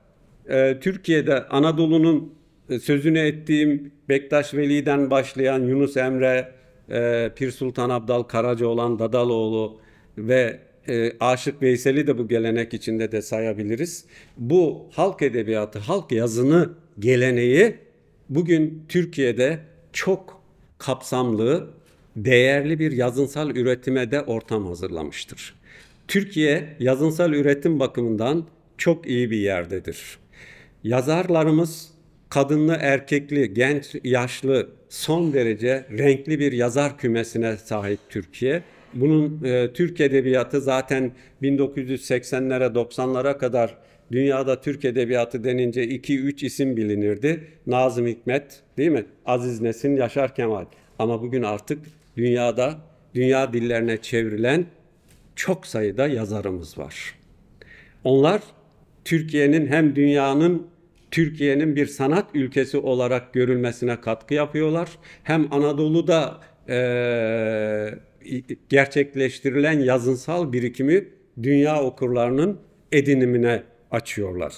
e, Türkiye'de Anadolu'nun e, sözünü ettiğim Bektaş Veli'den başlayan Yunus Emre, e, Pir Sultan Abdal Karacaoğlan, Dadaloğlu ve e, Aşık Veysel'i de bu gelenek içinde de sayabiliriz. Bu halk edebiyatı, halk yazını geleneği bugün Türkiye'de çok kapsamlı, değerli bir yazınsal üretime de ortam hazırlamıştır. Türkiye yazınsal üretim bakımından çok iyi bir yerdedir. Yazarlarımız kadınlı, erkekli, genç, yaşlı, son derece renkli bir yazar kümesine sahip Türkiye. Bunun e, Türk Edebiyatı zaten 1980'lere 90'lara kadar dünyada Türk Edebiyatı denince 2-3 isim bilinirdi. Nazım Hikmet, değil mi? Aziz Nesin, Yaşar Kemal. Ama bugün artık dünyada dünya dillerine çevrilen çok sayıda yazarımız var. Onlar Türkiye'nin hem dünyanın Türkiye'nin bir sanat ülkesi olarak görülmesine katkı yapıyorlar. Hem Anadolu'da e, gerçekleştirilen yazınsal birikimi dünya okurlarının edinimine açıyorlar.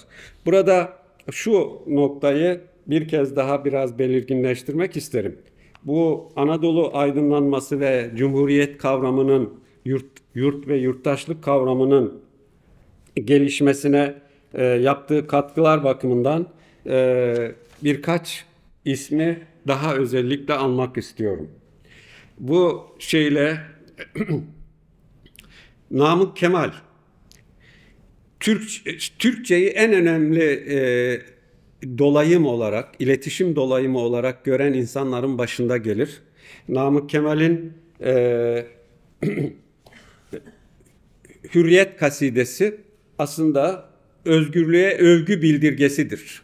Burada şu noktayı bir kez daha biraz belirginleştirmek isterim. Bu Anadolu aydınlanması ve cumhuriyet kavramının yurt, yurt ve yurttaşlık kavramının gelişmesine e, yaptığı katkılar bakımından e, birkaç ismi daha özellikle almak istiyorum. Bu şeyle (clears throat) Namık Kemal Türk, Türkçeyi en önemli e, dolayım olarak, iletişim dolayımı olarak gören insanların başında gelir. Namık Kemal'in e, (clears throat) Hürriyet kasidesi aslında özgürlüğe övgü bildirgesidir.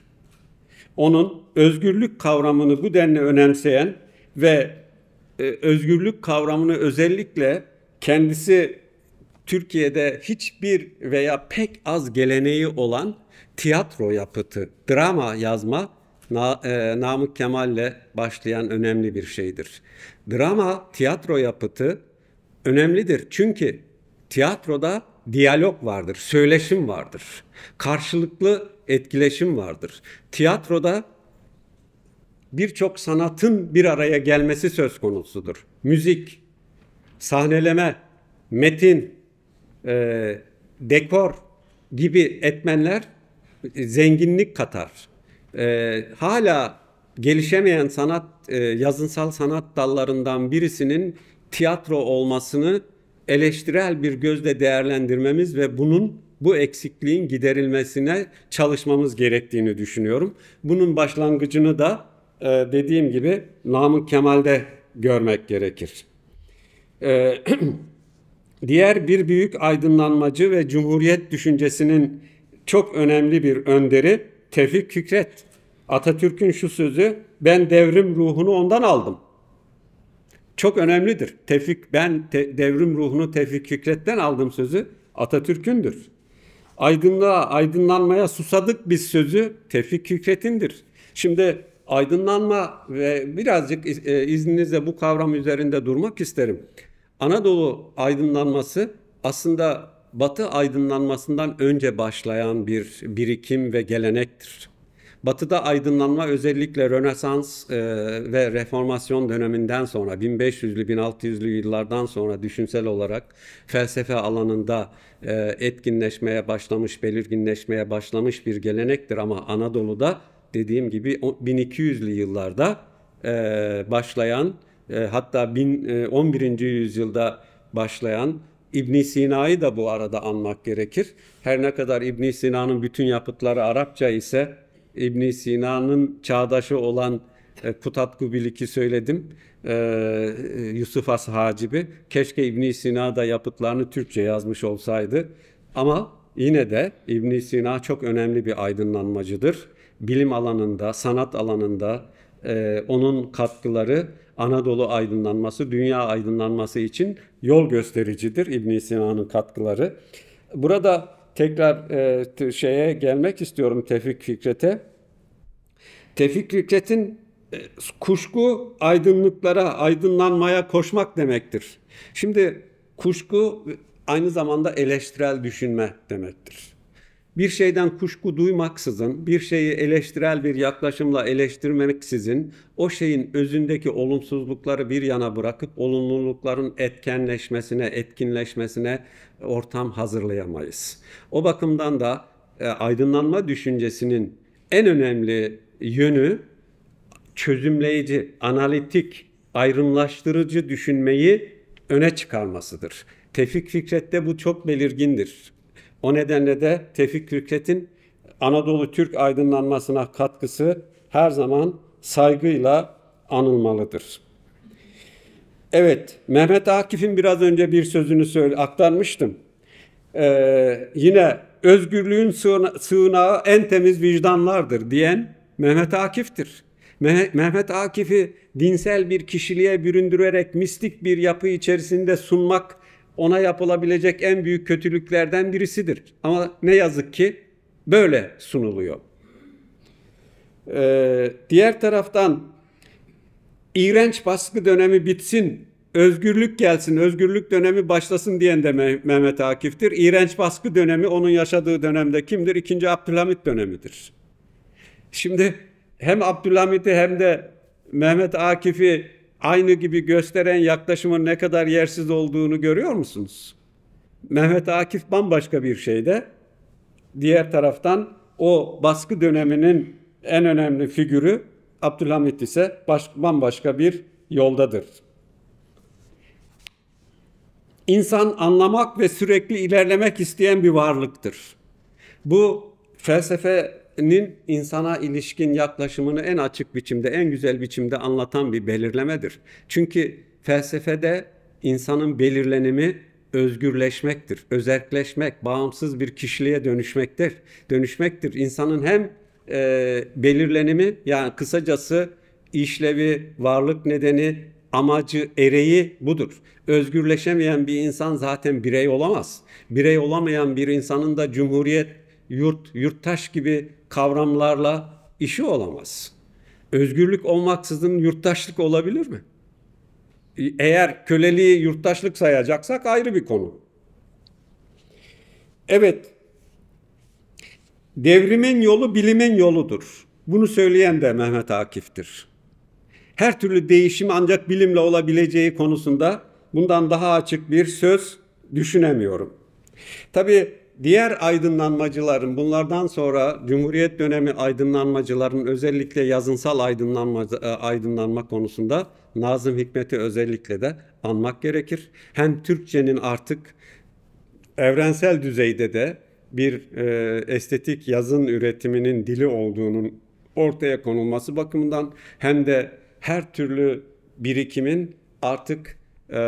Onun özgürlük kavramını bu denli önemseyen ve e, özgürlük kavramını özellikle kendisi Türkiye'de hiçbir veya pek az geleneği olan tiyatro yapıtı, drama yazma Na, e, Namık Kemal'le başlayan önemli bir şeydir. Drama, tiyatro yapıtı önemlidir. Çünkü tiyatroda diyalog vardır, söyleşim vardır. Karşılıklı etkileşim vardır. Tiyatroda birçok sanatın bir araya gelmesi söz konusudur. Müzik, sahneleme, metin, e, dekor gibi etmenler zenginlik katar. E, hala gelişemeyen sanat, e, yazınsal sanat dallarından birisinin tiyatro olmasını eleştirel bir gözle değerlendirmemiz ve bunun bu eksikliğin giderilmesine çalışmamız gerektiğini düşünüyorum. Bunun başlangıcını da e, dediğim gibi Namık Kemal'de görmek gerekir. E, (clears throat) diğer bir büyük aydınlanmacı ve cumhuriyet düşüncesinin çok önemli bir önderi Tevfik Fikret. Atatürk'ün şu sözü ben devrim ruhunu ondan aldım. Çok önemlidir. Tevfik ben te, devrim ruhunu Tevfik Fikret'ten aldım sözü Atatürk'ündür. Aydınlığa, aydınlanmaya susadık biz sözü Tevfik Fikret'indir. Şimdi aydınlanma ve birazcık e, izninizle bu kavram üzerinde durmak isterim. Anadolu aydınlanması aslında Batı aydınlanmasından önce başlayan bir birikim ve gelenektir. Batı'da aydınlanma özellikle Rönesans e, ve Reformasyon döneminden sonra 1500'lü 1600'lü yıllardan sonra düşünsel olarak felsefe alanında e, etkinleşmeye başlamış, belirginleşmeye başlamış bir gelenektir ama Anadolu'da dediğim gibi 1200'lü yıllarda e, başlayan e, hatta bin, e, 11. yüzyılda başlayan İbn Sina'yı da bu arada anmak gerekir. Her ne kadar İbn Sina'nın bütün yapıtları Arapça ise İbn Sina'nın çağdaşı olan e, Kutat Kubilik'i söyledim. E, Yusuf As Hacibi. Keşke İbn Sina da yapıtlarını Türkçe yazmış olsaydı. Ama yine de İbn Sina çok önemli bir aydınlanmacıdır. Bilim alanında, sanat alanında e, onun katkıları Anadolu aydınlanması, dünya aydınlanması için yol göstericidir İbn Sina'nın katkıları. Burada tekrar e, şeye gelmek istiyorum Tevfik Fikret'e. Tevfik Fikret'in e, kuşku aydınlıklara, aydınlanmaya koşmak demektir. Şimdi kuşku aynı zamanda eleştirel düşünme demektir. Bir şeyden kuşku duymaksızın, bir şeyi eleştirel bir yaklaşımla eleştirmeksizin o şeyin özündeki olumsuzlukları bir yana bırakıp olumlulukların etkenleşmesine, etkinleşmesine ortam hazırlayamayız. O bakımdan da e, aydınlanma düşüncesinin en önemli yönü çözümleyici, analitik, ayrımlaştırıcı düşünmeyi öne çıkarmasıdır. Tevfik Fikret'te bu çok belirgindir. O nedenle de Tevfik Fikret'in Anadolu Türk aydınlanmasına katkısı her zaman saygıyla anılmalıdır. Evet, Mehmet Akif'in biraz önce bir sözünü söyle, aktarmıştım. Ee, yine özgürlüğün sığınağı en temiz vicdanlardır diyen Mehmet Akif'tir. Mehmet Akif'i dinsel bir kişiliğe büründürerek mistik bir yapı içerisinde sunmak ona yapılabilecek en büyük kötülüklerden birisidir. Ama ne yazık ki böyle sunuluyor. Ee, diğer taraftan iğrenç baskı dönemi bitsin, özgürlük gelsin, özgürlük dönemi başlasın diyen de Mehmet Akif'tir. İğrenç baskı dönemi onun yaşadığı dönemde kimdir? İkinci Abdülhamit dönemidir. Şimdi hem Abdülhamit'i hem de Mehmet Akif'i aynı gibi gösteren yaklaşımın ne kadar yersiz olduğunu görüyor musunuz? Mehmet Akif bambaşka bir şeyde. Diğer taraftan o baskı döneminin en önemli figürü Abdülhamit ise baş, bambaşka bir yoldadır. İnsan anlamak ve sürekli ilerlemek isteyen bir varlıktır. Bu felsefenin insana ilişkin yaklaşımını en açık biçimde, en güzel biçimde anlatan bir belirlemedir. Çünkü felsefede insanın belirlenimi özgürleşmektir, özerkleşmek, bağımsız bir kişiliğe dönüşmektir. Dönüşmektir. İnsanın hem e, belirlenimi yani kısacası işlevi, varlık nedeni, amacı, ereği budur. Özgürleşemeyen bir insan zaten birey olamaz. Birey olamayan bir insanın da cumhuriyet, yurt, yurttaş gibi kavramlarla işi olamaz. Özgürlük olmaksızın yurttaşlık olabilir mi? Eğer köleliği yurttaşlık sayacaksak ayrı bir konu. Evet, devrimin yolu bilimin yoludur. Bunu söyleyen de Mehmet Akif'tir. Her türlü değişim ancak bilimle olabileceği konusunda bundan daha açık bir söz düşünemiyorum. Tabii diğer aydınlanmacıların bunlardan sonra Cumhuriyet dönemi aydınlanmacıların özellikle yazınsal aydınlanma, e, aydınlanma konusunda Nazım Hikmet'i özellikle de anmak gerekir. Hem Türkçenin artık evrensel düzeyde de bir e, estetik yazın üretiminin dili olduğunun ortaya konulması bakımından hem de her türlü birikimin artık e,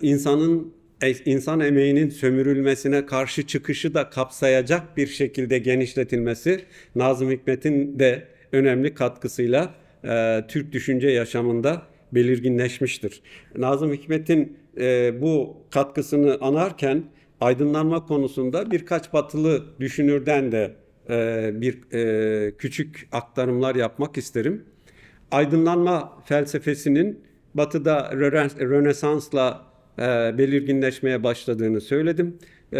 insanın insan emeğinin sömürülmesine karşı çıkışı da kapsayacak bir şekilde genişletilmesi Nazım Hikmet'in de önemli katkısıyla e, Türk düşünce yaşamında belirginleşmiştir. Nazım Hikmet'in e, bu katkısını anarken aydınlanma konusunda birkaç batılı düşünürden de e, bir e, küçük aktarımlar yapmak isterim. Aydınlanma felsefesinin batıda Rönesans'la e, belirginleşmeye başladığını söyledim. E,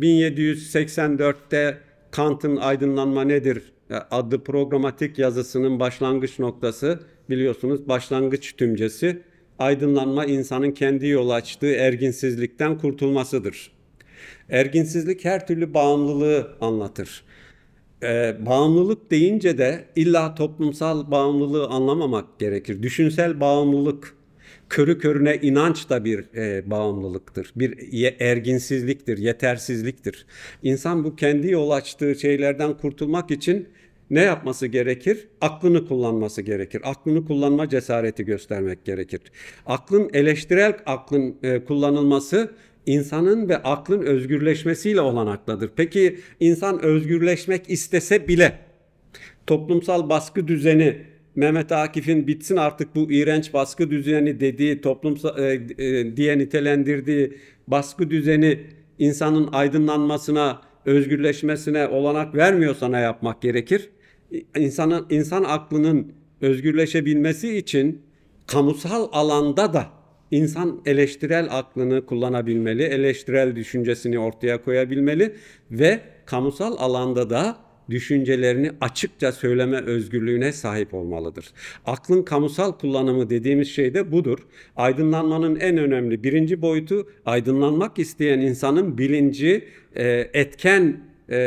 1784'te Kant'ın Aydınlanma Nedir e, adlı programatik yazısının başlangıç noktası biliyorsunuz başlangıç tümcesi aydınlanma insanın kendi yol açtığı erginsizlikten kurtulmasıdır. Erginsizlik her türlü bağımlılığı anlatır. Ee, bağımlılık deyince de illa toplumsal bağımlılığı anlamamak gerekir. Düşünsel bağımlılık, körü körüne inanç da bir e, bağımlılıktır. Bir erginsizliktir, yetersizliktir. İnsan bu kendi yol açtığı şeylerden kurtulmak için ne yapması gerekir? Aklını kullanması gerekir. Aklını kullanma cesareti göstermek gerekir. Aklın eleştirel aklın e, kullanılması insanın ve aklın özgürleşmesiyle olanaktadır. Peki insan özgürleşmek istese bile toplumsal baskı düzeni Mehmet Akif'in bitsin artık bu iğrenç baskı düzeni dediği toplumsal e, e, diye nitelendirdiği baskı düzeni insanın aydınlanmasına, özgürleşmesine olanak vermiyorsa ne yapmak gerekir? insanın insan aklının özgürleşebilmesi için kamusal alanda da insan eleştirel aklını kullanabilmeli, eleştirel düşüncesini ortaya koyabilmeli ve kamusal alanda da düşüncelerini açıkça söyleme özgürlüğüne sahip olmalıdır. Aklın kamusal kullanımı dediğimiz şey de budur. Aydınlanmanın en önemli birinci boyutu aydınlanmak isteyen insanın bilinci, e, etken, e,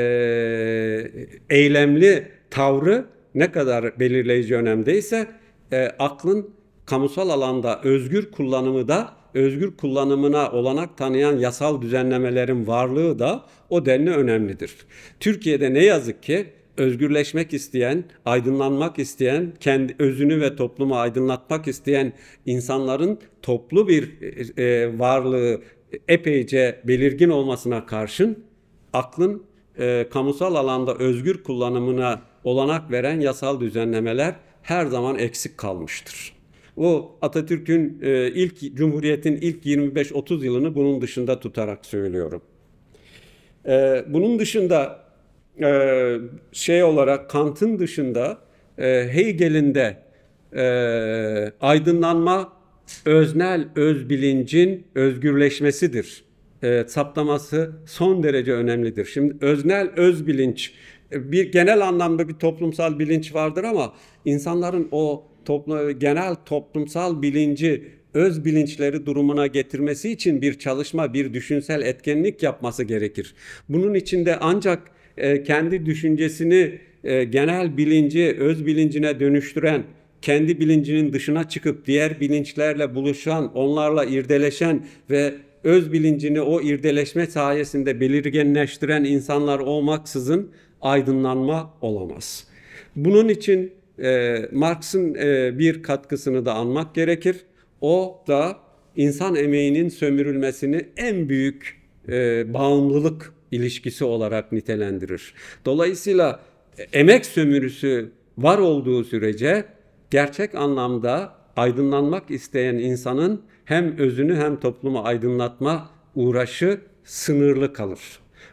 eylemli tavrı ne kadar belirleyici önemdeyse e, aklın kamusal alanda özgür kullanımı da özgür kullanımına olanak tanıyan yasal düzenlemelerin varlığı da o denli önemlidir. Türkiye'de ne yazık ki özgürleşmek isteyen, aydınlanmak isteyen, kendi özünü ve toplumu aydınlatmak isteyen insanların toplu bir e, varlığı epeyce belirgin olmasına karşın aklın e, kamusal alanda özgür kullanımına olanak veren yasal düzenlemeler her zaman eksik kalmıştır. O Atatürk'ün e, ilk Cumhuriyet'in ilk 25-30 yılını bunun dışında tutarak söylüyorum. E, bunun dışında e, şey olarak Kant'ın dışında e, Hegel'in de aydınlanma öznel öz bilincin özgürleşmesidir. E, saptaması son derece önemlidir. Şimdi öznel öz bilinç bir genel anlamda bir toplumsal bilinç vardır ama insanların o toplu, genel toplumsal bilinci öz bilinçleri durumuna getirmesi için bir çalışma, bir düşünsel etkinlik yapması gerekir. Bunun içinde ancak e, kendi düşüncesini e, genel bilinci, öz bilincine dönüştüren, kendi bilincinin dışına çıkıp diğer bilinçlerle buluşan, onlarla irdeleşen ve öz bilincini o irdeleşme sayesinde belirginleştiren insanlar olmaksızın aydınlanma olamaz. Bunun için e, Marx'ın bir katkısını da anmak gerekir. O da insan emeğinin sömürülmesini en büyük e, bağımlılık ilişkisi olarak nitelendirir. Dolayısıyla e, emek sömürüsü var olduğu sürece gerçek anlamda aydınlanmak isteyen insanın hem özünü hem toplumu aydınlatma uğraşı sınırlı kalır.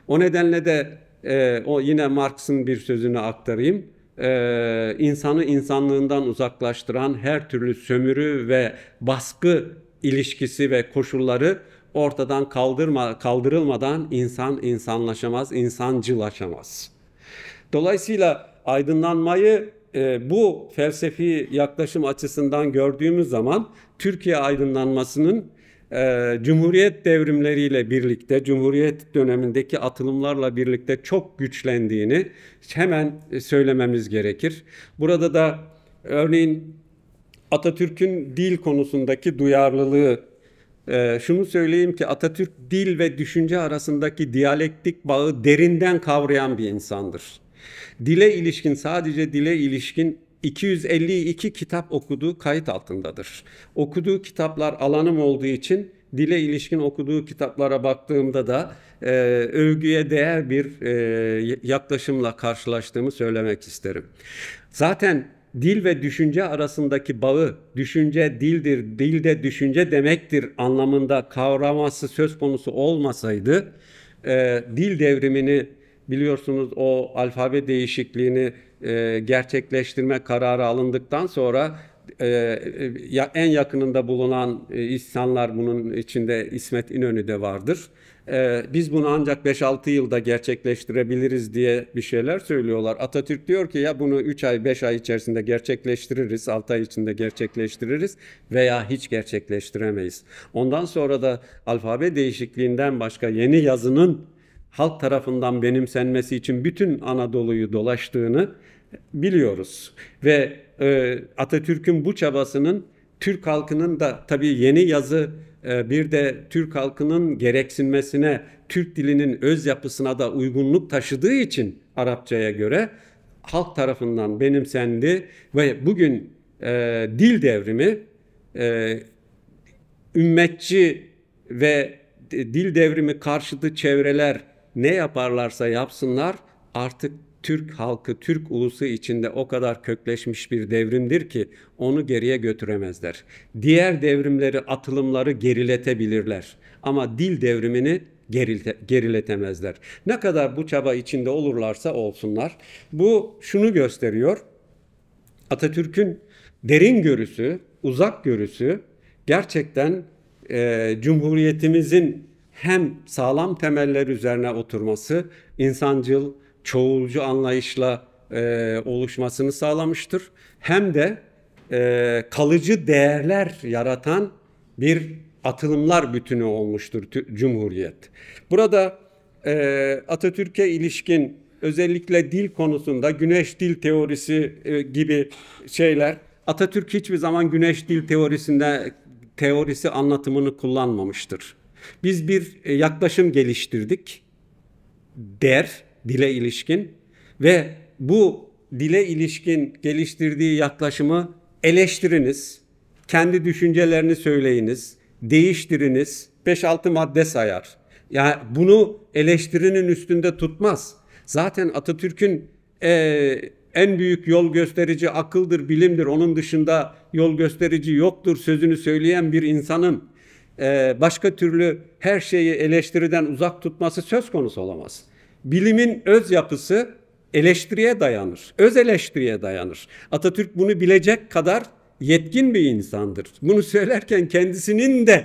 O nedenle de e, o yine Marx'ın bir sözünü aktarayım e, insanı insanlığından uzaklaştıran her türlü sömürü ve baskı ilişkisi ve koşulları ortadan kaldırma, kaldırılmadan insan insanlaşamaz, insancılaşamaz. Dolayısıyla aydınlanmayı e, bu felsefi yaklaşım açısından gördüğümüz zaman Türkiye aydınlanmasının e, Cumhuriyet devrimleriyle birlikte, Cumhuriyet dönemindeki atılımlarla birlikte çok güçlendiğini hemen söylememiz gerekir. Burada da örneğin Atatürk'ün dil konusundaki duyarlılığı e, şunu söyleyeyim ki Atatürk dil ve düşünce arasındaki diyalektik bağı derinden kavrayan bir insandır. Dile ilişkin sadece dile ilişkin 252 kitap okuduğu kayıt altındadır. Okuduğu kitaplar alanım olduğu için dile ilişkin okuduğu kitaplara baktığımda da e, övgüye değer bir e, yaklaşımla karşılaştığımı söylemek isterim. Zaten dil ve düşünce arasındaki bağı, düşünce dildir, dilde düşünce demektir anlamında kavraması söz konusu olmasaydı, e, dil devrimini biliyorsunuz o alfabe değişikliğini e, gerçekleştirme kararı alındıktan sonra e, en yakınında bulunan e, insanlar bunun içinde İsmet İnönü de vardır. E, biz bunu ancak 5-6 yılda gerçekleştirebiliriz diye bir şeyler söylüyorlar. Atatürk diyor ki ya bunu 3 ay 5 ay içerisinde gerçekleştiririz, 6 ay içinde gerçekleştiririz veya hiç gerçekleştiremeyiz. Ondan sonra da alfabe değişikliğinden başka yeni yazının halk tarafından benimsenmesi için bütün Anadolu'yu dolaştığını biliyoruz. Ve e, Atatürk'ün bu çabasının Türk halkının da tabii yeni yazı e, bir de Türk halkının gereksinmesine, Türk dilinin öz yapısına da uygunluk taşıdığı için Arapçaya göre halk tarafından benimsendi ve bugün e, dil devrimi e, ümmetçi ve dil devrimi karşıtı çevreler ne yaparlarsa yapsınlar artık Türk halkı, Türk ulusu içinde o kadar kökleşmiş bir devrimdir ki onu geriye götüremezler. Diğer devrimleri, atılımları geriletebilirler. Ama dil devrimini gerilte, geriletemezler. Ne kadar bu çaba içinde olurlarsa olsunlar. Bu şunu gösteriyor. Atatürk'ün derin görüsü, uzak görüsü gerçekten e, Cumhuriyetimizin hem sağlam temeller üzerine oturması, insancıl, çoğulcu anlayışla e, oluşmasını sağlamıştır. Hem de e, kalıcı değerler yaratan bir atılımlar bütünü olmuştur Cumhuriyet. Burada e, Atatürk'e ilişkin özellikle dil konusunda güneş dil teorisi e, gibi şeyler Atatürk hiçbir zaman güneş dil teorisinde teorisi anlatımını kullanmamıştır. Biz bir e, yaklaşım geliştirdik der dile ilişkin ve bu dile ilişkin geliştirdiği yaklaşımı eleştiriniz, kendi düşüncelerini söyleyiniz, değiştiriniz, 5-6 madde sayar. Yani bunu eleştirinin üstünde tutmaz. Zaten Atatürk'ün e, en büyük yol gösterici akıldır, bilimdir. Onun dışında yol gösterici yoktur sözünü söyleyen bir insanın e, başka türlü her şeyi eleştiriden uzak tutması söz konusu olamaz. Bilimin öz yapısı eleştiriye dayanır. Öz eleştiriye dayanır. Atatürk bunu bilecek kadar yetkin bir insandır. Bunu söylerken kendisinin de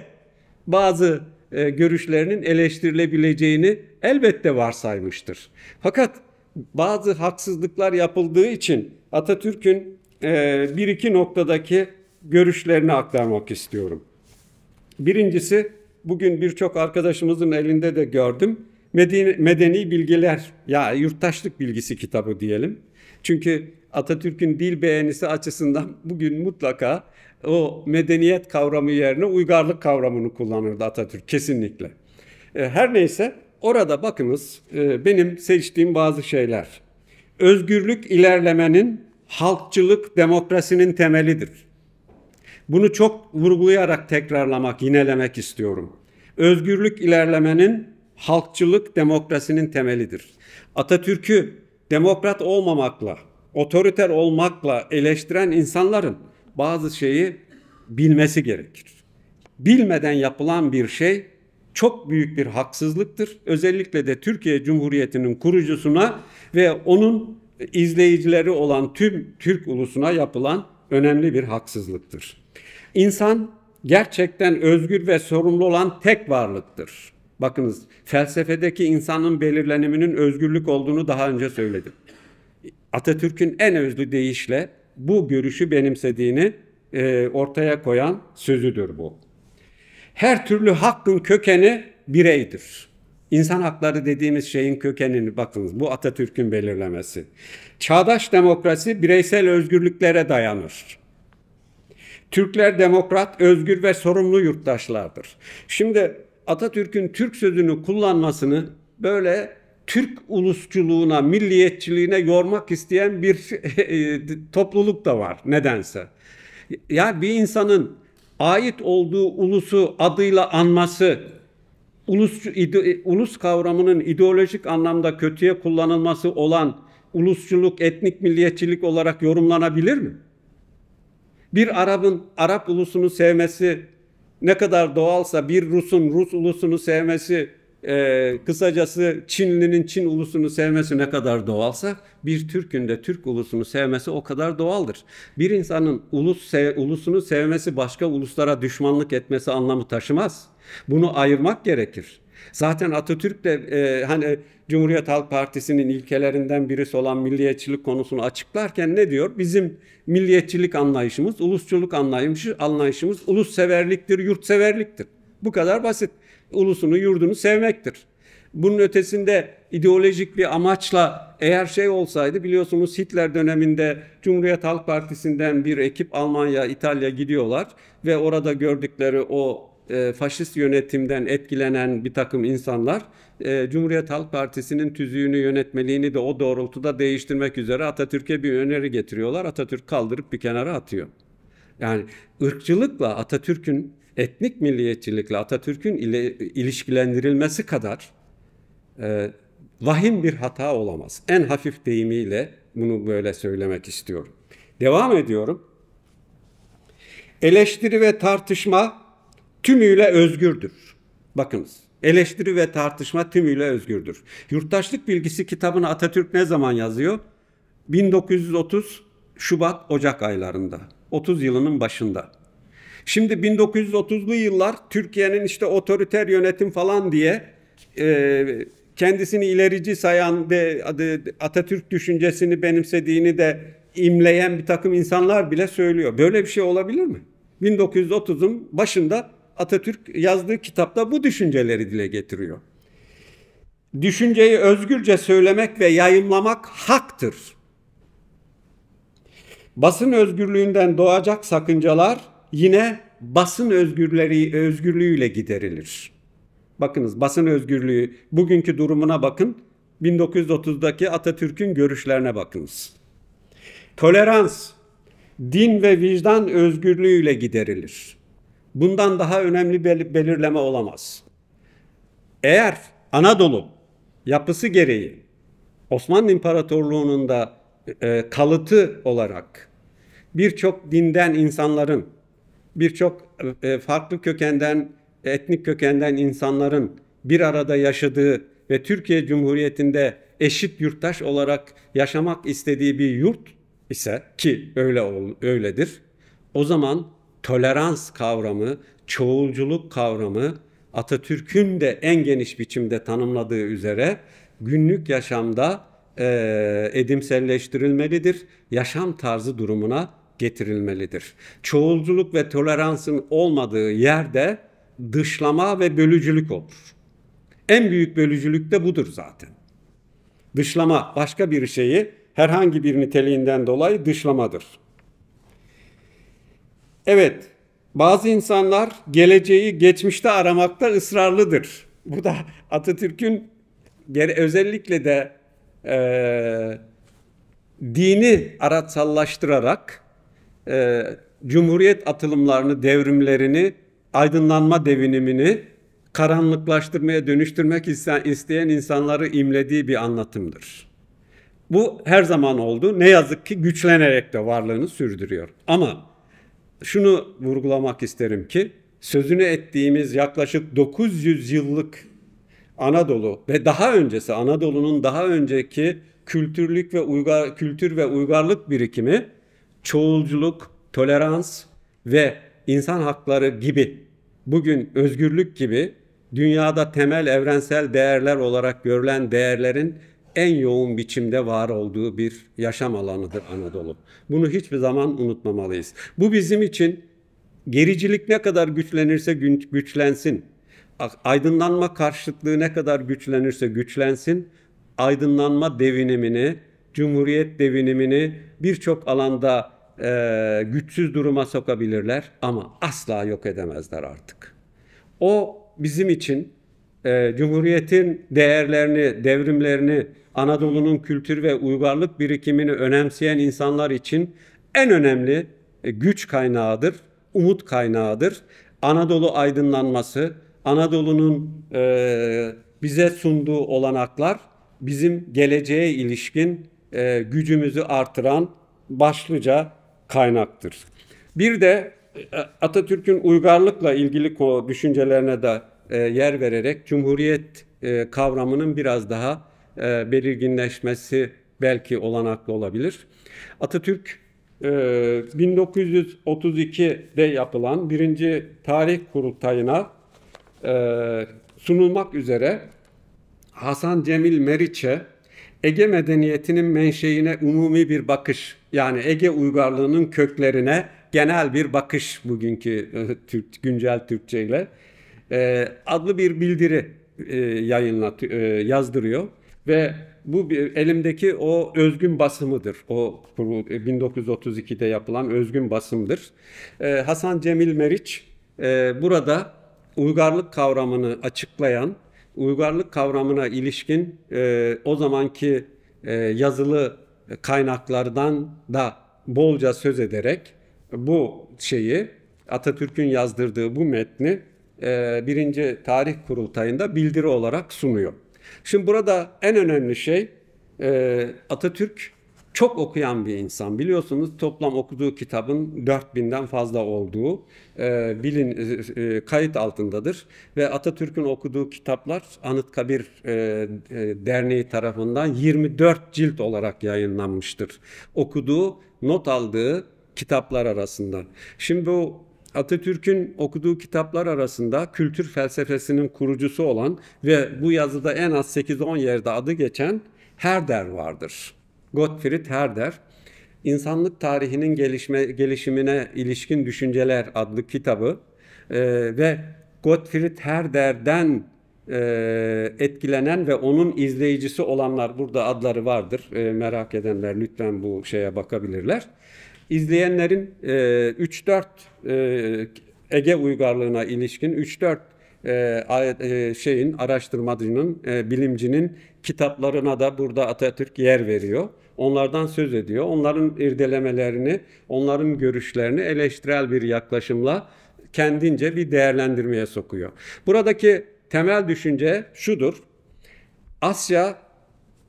bazı e, görüşlerinin eleştirilebileceğini elbette varsaymıştır. Fakat bazı haksızlıklar yapıldığı için Atatürk'ün e, bir iki noktadaki görüşlerini aktarmak istiyorum. Birincisi bugün birçok arkadaşımızın elinde de gördüm. Medeni, bilgiler ya yurttaşlık bilgisi kitabı diyelim. Çünkü Atatürk'ün dil beğenisi açısından bugün mutlaka o medeniyet kavramı yerine uygarlık kavramını kullanırdı Atatürk kesinlikle. E, her neyse orada bakınız e, benim seçtiğim bazı şeyler. Özgürlük ilerlemenin halkçılık demokrasinin temelidir. Bunu çok vurgulayarak tekrarlamak, yinelemek istiyorum. Özgürlük ilerlemenin halkçılık demokrasinin temelidir. Atatürk'ü demokrat olmamakla, otoriter olmakla eleştiren insanların bazı şeyi bilmesi gerekir. Bilmeden yapılan bir şey çok büyük bir haksızlıktır. Özellikle de Türkiye Cumhuriyeti'nin kurucusuna ve onun izleyicileri olan tüm Türk ulusuna yapılan önemli bir haksızlıktır. İnsan gerçekten özgür ve sorumlu olan tek varlıktır. Bakınız felsefedeki insanın belirleniminin özgürlük olduğunu daha önce söyledim. Atatürk'ün en özlü deyişle bu görüşü benimsediğini e, ortaya koyan sözüdür bu. Her türlü hakkın kökeni bireydir. İnsan hakları dediğimiz şeyin kökenini bakınız bu Atatürk'ün belirlemesi. Çağdaş demokrasi bireysel özgürlüklere dayanır. Türkler demokrat, özgür ve sorumlu yurttaşlardır. Şimdi Atatürk'ün Türk sözünü kullanmasını böyle Türk ulusçuluğuna, milliyetçiliğine yormak isteyen bir (laughs) topluluk da var nedense. Yani bir insanın ait olduğu ulusu adıyla anması, ulus, ide, ulus kavramının ideolojik anlamda kötüye kullanılması olan ulusçuluk, etnik milliyetçilik olarak yorumlanabilir mi? Bir Arap'ın Arap ulusunu sevmesi ne kadar doğalsa bir Rus'un Rus ulusunu sevmesi, e, kısacası Çinlinin Çin ulusunu sevmesi ne kadar doğalsa bir Türk'ün de Türk ulusunu sevmesi o kadar doğaldır. Bir insanın ulus sev, ulusunu sevmesi başka uluslara düşmanlık etmesi anlamı taşımaz. Bunu ayırmak gerekir. Zaten Atatürk de e, hani Cumhuriyet Halk Partisi'nin ilkelerinden birisi olan milliyetçilik konusunu açıklarken ne diyor? Bizim milliyetçilik anlayışımız, ulusçuluk anlayışımız, anlayışımız ulusseverliktir, yurtseverliktir. Bu kadar basit. Ulusunu, yurdunu sevmektir. Bunun ötesinde ideolojik bir amaçla eğer şey olsaydı biliyorsunuz Hitler döneminde Cumhuriyet Halk Partisi'nden bir ekip Almanya, İtalya gidiyorlar ve orada gördükleri o e, faşist yönetimden etkilenen bir takım insanlar e, Cumhuriyet Halk Partisi'nin tüzüğünü yönetmeliğini de o doğrultuda değiştirmek üzere Atatürk'e bir öneri getiriyorlar. Atatürk kaldırıp bir kenara atıyor. Yani ırkçılıkla Atatürk'ün etnik milliyetçilikle Atatürk'ün ile ilişkilendirilmesi kadar e, vahim bir hata olamaz. En hafif deyimiyle bunu böyle söylemek istiyorum. Devam ediyorum. Eleştiri ve tartışma tümüyle özgürdür. Bakınız eleştiri ve tartışma tümüyle özgürdür. Yurttaşlık bilgisi kitabını Atatürk ne zaman yazıyor? 1930 Şubat Ocak aylarında. 30 yılının başında. Şimdi 1930'lu yıllar Türkiye'nin işte otoriter yönetim falan diye e, kendisini ilerici sayan ve Atatürk düşüncesini benimsediğini de imleyen bir takım insanlar bile söylüyor. Böyle bir şey olabilir mi? 1930'un başında Atatürk yazdığı kitapta bu düşünceleri dile getiriyor. Düşünceyi özgürce söylemek ve yayınlamak haktır. Basın özgürlüğünden doğacak sakıncalar yine basın özgürlüğü özgürlüğüyle giderilir. Bakınız basın özgürlüğü bugünkü durumuna bakın. 1930'daki Atatürk'ün görüşlerine bakınız. Tolerans din ve vicdan özgürlüğüyle giderilir. Bundan daha önemli bir belirleme olamaz. Eğer Anadolu yapısı gereği Osmanlı İmparatorluğu'nun da e, kalıtı olarak birçok dinden insanların, birçok e, farklı kökenden, etnik kökenden insanların bir arada yaşadığı ve Türkiye Cumhuriyeti'nde eşit yurttaş olarak yaşamak istediği bir yurt ise ki öyle öyledir. O zaman tolerans kavramı, çoğulculuk kavramı Atatürk'ün de en geniş biçimde tanımladığı üzere günlük yaşamda e, edimselleştirilmelidir. Yaşam tarzı durumuna getirilmelidir. Çoğulculuk ve toleransın olmadığı yerde dışlama ve bölücülük olur. En büyük bölücülük de budur zaten. Dışlama başka bir şeyi herhangi bir niteliğinden dolayı dışlamadır. Evet, bazı insanlar geleceği geçmişte aramakta ısrarlıdır. Bu da Atatürk'ün özellikle de e, dini aratsallaştırarak e, Cumhuriyet atılımlarını, devrimlerini, aydınlanma devinimini karanlıklaştırmaya dönüştürmek isteyen insanları imlediği bir anlatımdır. Bu her zaman oldu. Ne yazık ki güçlenerek de varlığını sürdürüyor. Ama şunu vurgulamak isterim ki sözünü ettiğimiz yaklaşık 900 yıllık Anadolu ve daha öncesi Anadolu'nun daha önceki kültürlük ve uygar kültür ve uygarlık birikimi çoğulculuk, tolerans ve insan hakları gibi bugün özgürlük gibi dünyada temel evrensel değerler olarak görülen değerlerin en yoğun biçimde var olduğu bir yaşam alanıdır Anadolu. Bunu hiçbir zaman unutmamalıyız. Bu bizim için gericilik ne kadar güçlenirse güçlensin, aydınlanma karşıtlığı ne kadar güçlenirse güçlensin, aydınlanma devinimini, cumhuriyet devinimini birçok alanda e, güçsüz duruma sokabilirler ama asla yok edemezler artık. O bizim için e, Cumhuriyet'in değerlerini, devrimlerini, Anadolu'nun kültür ve uygarlık birikimini önemseyen insanlar için en önemli e, güç kaynağıdır, umut kaynağıdır. Anadolu aydınlanması, Anadolu'nun e, bize sunduğu olanaklar bizim geleceğe ilişkin e, gücümüzü artıran başlıca kaynaktır. Bir de e, Atatürk'ün uygarlıkla ilgili düşüncelerine de e, yer vererek Cumhuriyet e, kavramının biraz daha e, belirginleşmesi belki olanaklı olabilir. Atatürk 1932'de yapılan birinci tarih kurultayına sunulmak üzere Hasan Cemil Meriç'e Ege medeniyetinin menşeine umumi bir bakış yani Ege uygarlığının köklerine genel bir bakış bugünkü Türk, güncel Türkçe ile adlı bir bildiri yayınlat yazdırıyor ve bu elimdeki o özgün basımıdır. O 1932'de yapılan özgün basımdır. Ee, Hasan Cemil Meriç e, burada uygarlık kavramını açıklayan, uygarlık kavramına ilişkin e, o zamanki e, yazılı kaynaklardan da bolca söz ederek bu şeyi Atatürk'ün yazdırdığı bu metni e, birinci tarih kurultayında bildiri olarak sunuyor. Şimdi burada en önemli şey e, Atatürk çok okuyan bir insan. Biliyorsunuz toplam okuduğu kitabın 4000'den fazla olduğu e, bilin e, e, kayıt altındadır ve Atatürk'ün okuduğu kitaplar Anıtkabir e, e, Derneği tarafından 24 cilt olarak yayınlanmıştır. Okuduğu, not aldığı kitaplar arasında. Şimdi bu Atatürk'ün okuduğu kitaplar arasında kültür felsefesinin kurucusu olan ve bu yazıda en az 8-10 yerde adı geçen Herder vardır. Gottfried Herder, İnsanlık Tarihinin Gelişme, Gelişimine İlişkin Düşünceler adlı kitabı e, ve Gottfried Herder'den e, etkilenen ve onun izleyicisi olanlar burada adları vardır. E, merak edenler lütfen bu şeye bakabilirler. İzleyenlerin e, 3-4 e, Ege uygarlığına ilişkin 3-4 e, e, şeyin araştırmacının, bilimcinin kitaplarına da burada Atatürk yer veriyor. Onlardan söz ediyor. Onların irdelemelerini, onların görüşlerini eleştirel bir yaklaşımla kendince bir değerlendirmeye sokuyor. Buradaki temel düşünce şudur. Asya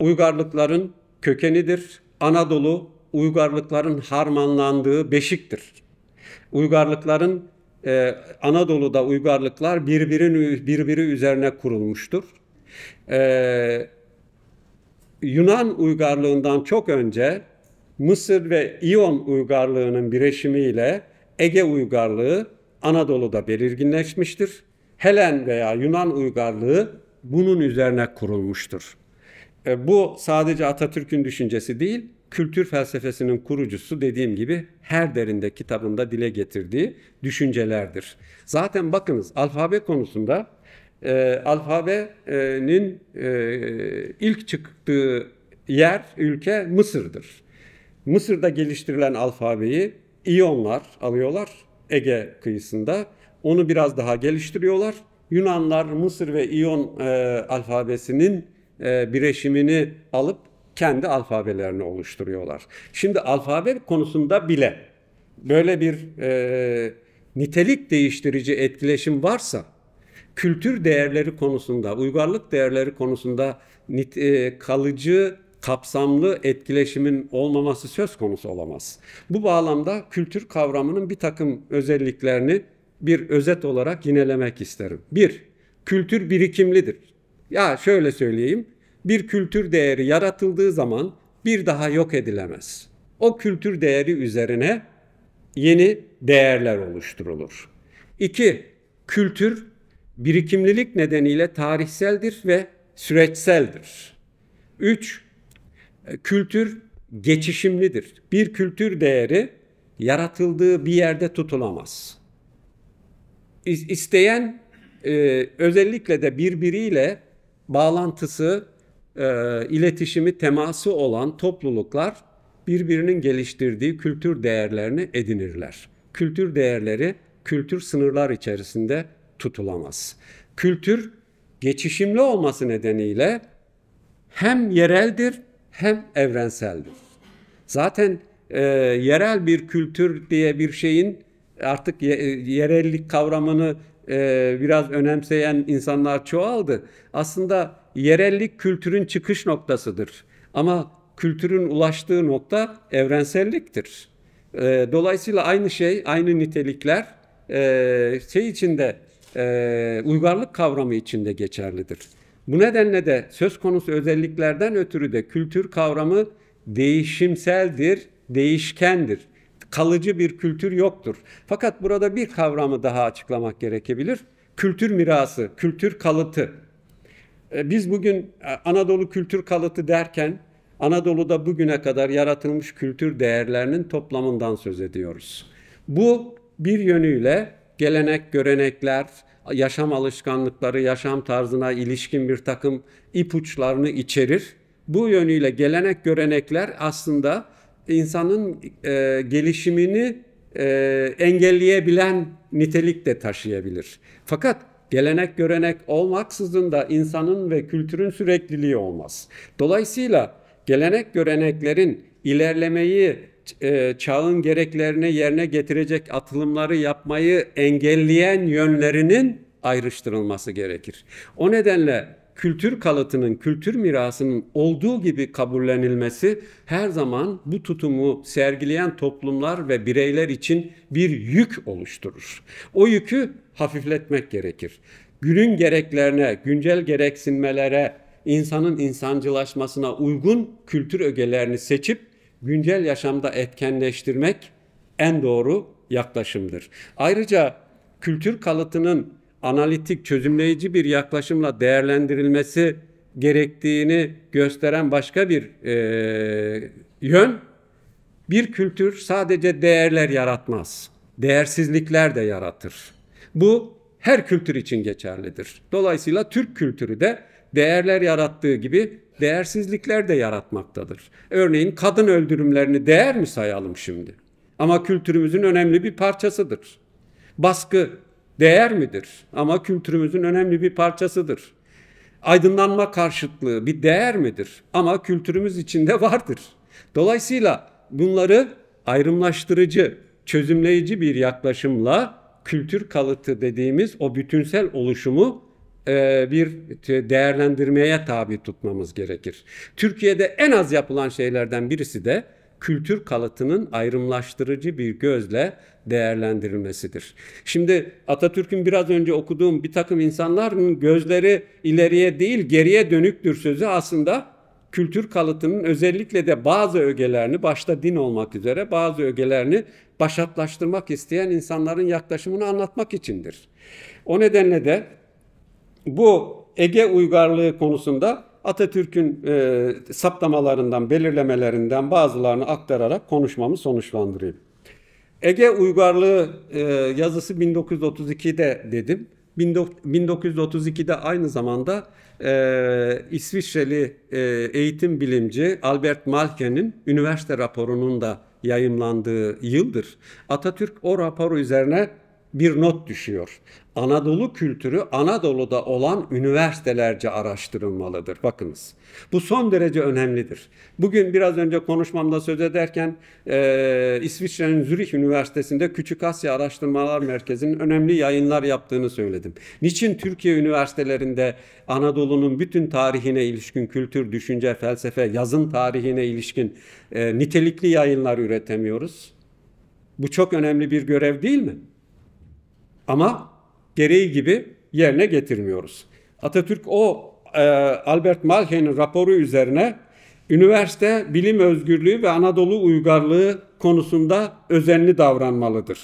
uygarlıkların kökenidir. Anadolu uygarlıkların harmanlandığı beşiktir. Uygarlıkların e, Anadolu'da uygarlıklar birbirin birbiri üzerine kurulmuştur. E, Yunan uygarlığından çok önce Mısır ve İyon uygarlığının birleşimiyle Ege uygarlığı Anadolu'da belirginleşmiştir. Helen veya Yunan uygarlığı bunun üzerine kurulmuştur. E, bu sadece Atatürk'ün düşüncesi değil, kültür felsefesinin kurucusu dediğim gibi her derinde kitabında dile getirdiği düşüncelerdir. Zaten bakınız alfabe konusunda e, alfabenin e, ilk çıktığı yer, ülke Mısır'dır. Mısır'da geliştirilen alfabeyi İyonlar alıyorlar Ege kıyısında. Onu biraz daha geliştiriyorlar. Yunanlar Mısır ve İyon e, alfabesinin e, bireşimini alıp kendi alfabelerini oluşturuyorlar. Şimdi alfabe konusunda bile böyle bir e, nitelik değiştirici etkileşim varsa kültür değerleri konusunda, uygarlık değerleri konusunda nit, e, kalıcı, kapsamlı etkileşimin olmaması söz konusu olamaz. Bu bağlamda kültür kavramının bir takım özelliklerini bir özet olarak yinelemek isterim. Bir, kültür birikimlidir. Ya şöyle söyleyeyim, bir kültür değeri yaratıldığı zaman bir daha yok edilemez. O kültür değeri üzerine yeni değerler oluşturulur. İki, kültür birikimlilik nedeniyle tarihseldir ve süreçseldir. Üç, kültür geçişimlidir. Bir kültür değeri yaratıldığı bir yerde tutulamaz. İsteyen e, özellikle de birbiriyle bağlantısı e, iletişimi, teması olan topluluklar birbirinin geliştirdiği kültür değerlerini edinirler. Kültür değerleri kültür sınırlar içerisinde tutulamaz. Kültür geçişimli olması nedeniyle hem yereldir hem evrenseldir. Zaten e, yerel bir kültür diye bir şeyin artık ye, yerellik kavramını e, biraz önemseyen insanlar çoğaldı. Aslında yerellik kültürün çıkış noktasıdır. Ama kültürün ulaştığı nokta evrenselliktir. E, dolayısıyla aynı şey, aynı nitelikler e, şey içinde, e, uygarlık kavramı içinde geçerlidir. Bu nedenle de söz konusu özelliklerden ötürü de kültür kavramı değişimseldir, değişkendir. Kalıcı bir kültür yoktur. Fakat burada bir kavramı daha açıklamak gerekebilir. Kültür mirası, kültür kalıtı. E, biz bugün e, Anadolu kültür kalıtı derken Anadolu'da bugüne kadar yaratılmış kültür değerlerinin toplamından söz ediyoruz. Bu bir yönüyle gelenek, görenekler, yaşam alışkanlıkları, yaşam tarzına ilişkin bir takım ipuçlarını içerir. Bu yönüyle gelenek, görenekler aslında insanın e, gelişimini e, engelleyebilen nitelik de taşıyabilir. Fakat gelenek görenek olmaksızın da insanın ve kültürün sürekliliği olmaz. Dolayısıyla gelenek göreneklerin ilerlemeyi e, çağın gereklerini yerine getirecek atılımları yapmayı engelleyen yönlerinin ayrıştırılması gerekir. O nedenle kültür kalıtının, kültür mirasının olduğu gibi kabullenilmesi her zaman bu tutumu sergileyen toplumlar ve bireyler için bir yük oluşturur. O yükü hafifletmek gerekir. Günün gereklerine, güncel gereksinmelere, insanın insancılaşmasına uygun kültür ögelerini seçip güncel yaşamda etkenleştirmek en doğru yaklaşımdır. Ayrıca kültür kalıtının analitik, çözümleyici bir yaklaşımla değerlendirilmesi gerektiğini gösteren başka bir e, yön, bir kültür sadece değerler yaratmaz, değersizlikler de yaratır. Bu her kültür için geçerlidir. Dolayısıyla Türk kültürü de değerler yarattığı gibi değersizlikler de yaratmaktadır. Örneğin kadın öldürümlerini değer mi sayalım şimdi? Ama kültürümüzün önemli bir parçasıdır. Baskı değer midir? Ama kültürümüzün önemli bir parçasıdır. Aydınlanma karşıtlığı bir değer midir? Ama kültürümüz içinde vardır. Dolayısıyla bunları ayrımlaştırıcı, çözümleyici bir yaklaşımla kültür kalıtı dediğimiz o bütünsel oluşumu e, bir değerlendirmeye tabi tutmamız gerekir. Türkiye'de en az yapılan şeylerden birisi de kültür kalıtının ayrımlaştırıcı bir gözle değerlendirilmesidir. Şimdi Atatürk'ün biraz önce okuduğum bir takım insanların gözleri ileriye değil geriye dönüktür sözü aslında kültür kalıtının özellikle de bazı ögelerini başta din olmak üzere bazı ögelerini başatlaştırmak isteyen insanların yaklaşımını anlatmak içindir. O nedenle de bu Ege uygarlığı konusunda Atatürk'ün e, saptamalarından, belirlemelerinden bazılarını aktararak konuşmamı sonuçlandırayım. Ege uygarlığı e, yazısı 1932'de dedim. 1932'de aynı zamanda e, İsviçreli e, eğitim bilimci Albert Malke'nin üniversite raporunun da yayımlandığı yıldır. Atatürk o rapor üzerine bir not düşüyor. Anadolu kültürü Anadolu'da olan üniversitelerce araştırılmalıdır. Bakınız bu son derece önemlidir. Bugün biraz önce konuşmamda söz ederken e, İsviçre'nin Zürich Üniversitesi'nde Küçük Asya Araştırmalar Merkezi'nin önemli yayınlar yaptığını söyledim. Niçin Türkiye üniversitelerinde Anadolu'nun bütün tarihine ilişkin kültür, düşünce, felsefe, yazın tarihine ilişkin e, nitelikli yayınlar üretemiyoruz? Bu çok önemli bir görev değil mi? Ama gereği gibi yerine getirmiyoruz. Atatürk o e, Albert Malke'nin raporu üzerine üniversite bilim özgürlüğü ve Anadolu uygarlığı konusunda özenli davranmalıdır.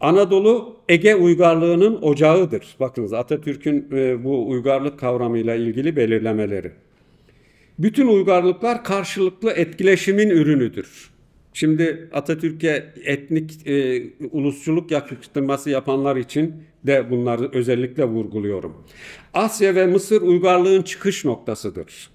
Anadolu Ege uygarlığının ocağıdır. Bakınız Atatürk'ün e, bu uygarlık kavramıyla ilgili belirlemeleri. Bütün uygarlıklar karşılıklı etkileşimin ürünüdür. Şimdi Atatürk'e etnik e, ulusçuluk yakıştırması yapanlar için de bunları özellikle vurguluyorum. Asya ve Mısır uygarlığın çıkış noktasıdır.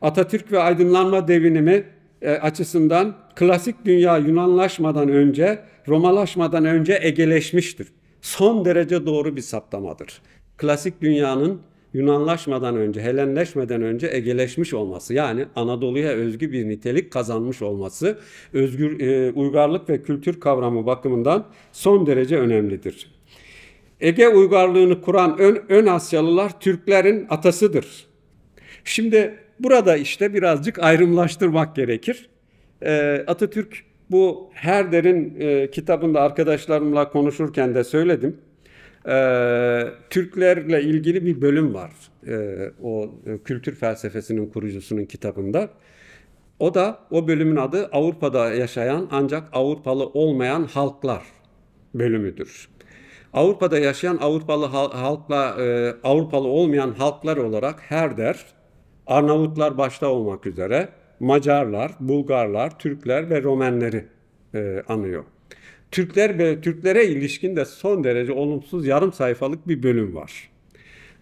Atatürk ve aydınlanma devinimi e, açısından klasik dünya Yunanlaşmadan önce, Romalaşmadan önce egeleşmiştir. Son derece doğru bir saptamadır. Klasik dünyanın Yunanlaşmadan önce, Helenleşmeden önce egeleşmiş olması yani Anadolu'ya özgü bir nitelik kazanmış olması özgür e, uygarlık ve kültür kavramı bakımından son derece önemlidir. Ege uygarlığını kuran ön, ön Asyalılar Türklerin atasıdır. Şimdi burada işte birazcık ayrımlaştırmak gerekir. E, Atatürk bu Herder'in e, kitabında arkadaşlarımla konuşurken de söyledim e, Türklerle ilgili bir bölüm var. E, o e, kültür felsefesinin kurucusunun kitabında. O da o bölümün adı Avrupa'da yaşayan ancak Avrupalı olmayan halklar bölümüdür. Avrupa'da yaşayan Avrupalı halkla e, Avrupalı olmayan halklar olarak Herder, Arnavutlar başta olmak üzere Macarlar, Bulgarlar, Türkler ve Romenleri e, anıyor. Türkler ve Türklere ilişkin de son derece olumsuz yarım sayfalık bir bölüm var.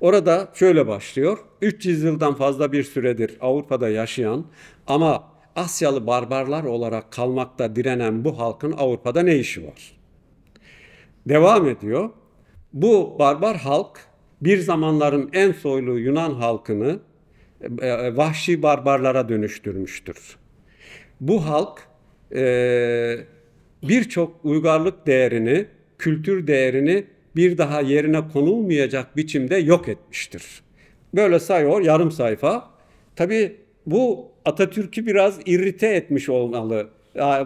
Orada şöyle başlıyor. 300 yıldan fazla bir süredir Avrupa'da yaşayan ama Asyalı barbarlar olarak kalmakta direnen bu halkın Avrupa'da ne işi var? Devam ediyor. Bu barbar halk bir zamanların en soylu Yunan halkını e, e vahşi barbarlara dönüştürmüştür. Bu halk e, birçok uygarlık değerini, kültür değerini bir daha yerine konulmayacak biçimde yok etmiştir. Böyle sayıyor yarım sayfa. Tabii bu Atatürk'ü biraz irrite etmiş olmalı.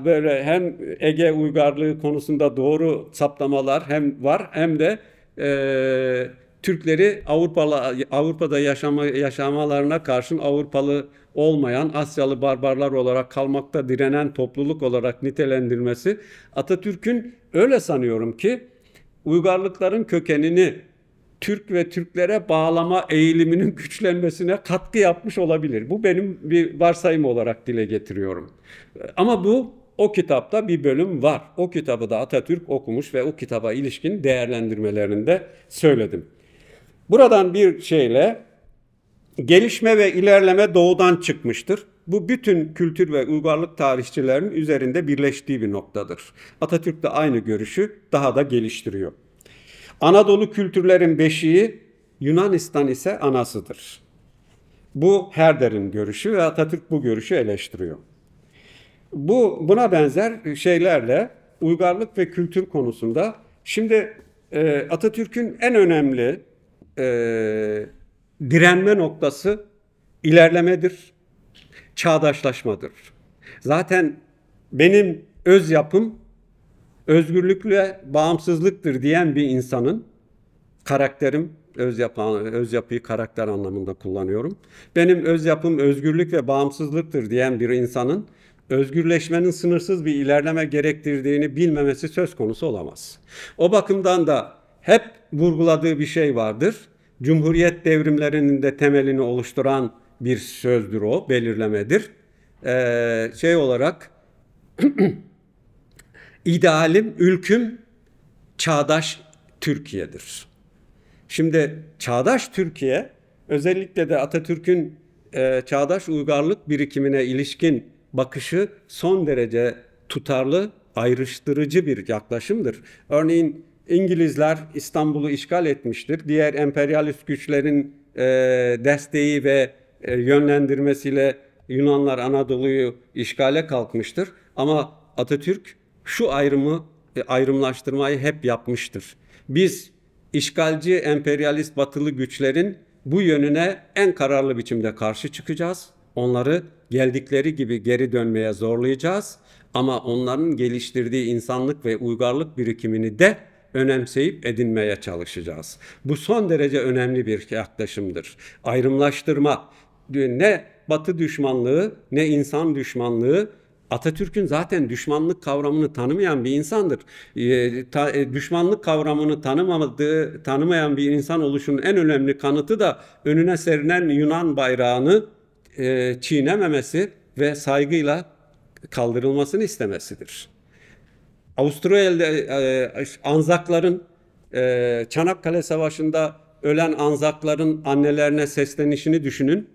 Böyle hem Ege uygarlığı konusunda doğru saptamalar hem var hem de e, Türkleri Avrupalı Avrupa'da yaşama, yaşamalarına karşın Avrupalı olmayan Asyalı barbarlar olarak kalmakta direnen topluluk olarak nitelendirmesi Atatürk'ün öyle sanıyorum ki uygarlıkların kökenini Türk ve Türklere bağlama eğiliminin güçlenmesine katkı yapmış olabilir. Bu benim bir varsayım olarak dile getiriyorum. Ama bu o kitapta bir bölüm var. O kitabı da Atatürk okumuş ve o kitaba ilişkin değerlendirmelerinde söyledim. Buradan bir şeyle gelişme ve ilerleme doğudan çıkmıştır. Bu bütün kültür ve uygarlık tarihçilerinin üzerinde birleştiği bir noktadır. Atatürk de aynı görüşü daha da geliştiriyor. Anadolu kültürlerin beşiği, Yunanistan ise anasıdır. Bu Herder'in görüşü ve Atatürk bu görüşü eleştiriyor. Bu buna benzer şeylerle uygarlık ve kültür konusunda şimdi e, Atatürk'ün en önemli e, direnme noktası ilerlemedir, çağdaşlaşmadır. Zaten benim öz yapım özgürlükle bağımsızlıktır diyen bir insanın karakterim öz yapı öz yapıyı karakter anlamında kullanıyorum. Benim öz yapım özgürlük ve bağımsızlıktır diyen bir insanın özgürleşmenin sınırsız bir ilerleme gerektirdiğini bilmemesi söz konusu olamaz. O bakımdan da hep vurguladığı bir şey vardır. Cumhuriyet devrimlerinin de temelini oluşturan bir sözdür o, belirlemedir. Ee, şey olarak (clears throat) idealim, ülküm çağdaş Türkiye'dir. Şimdi çağdaş Türkiye özellikle de Atatürk'ün e, çağdaş uygarlık birikimine ilişkin bakışı son derece tutarlı, ayrıştırıcı bir yaklaşımdır. Örneğin İngilizler İstanbul'u işgal etmiştir. Diğer emperyalist güçlerin e, desteği ve e, yönlendirmesiyle Yunanlar Anadolu'yu işgale kalkmıştır. Ama Atatürk şu ayrımı e, ayrımlaştırmayı hep yapmıştır. Biz işgalci emperyalist batılı güçlerin bu yönüne en kararlı biçimde karşı çıkacağız. Onları geldikleri gibi geri dönmeye zorlayacağız ama onların geliştirdiği insanlık ve uygarlık birikimini de önemseyip edinmeye çalışacağız. Bu son derece önemli bir yaklaşımdır. Ayrımlaştırma ne batı düşmanlığı ne insan düşmanlığı Atatürk'ün zaten düşmanlık kavramını tanımayan bir insandır. E, ta, e, düşmanlık kavramını tanımadığı, tanımayan bir insan oluşunun en önemli kanıtı da önüne serilen Yunan bayrağını e, çiğnememesi ve saygıyla kaldırılmasını istemesidir. Avustralya'da e, Anzakların e, Çanakkale Savaşı'nda ölen Anzakların annelerine seslenişini düşünün.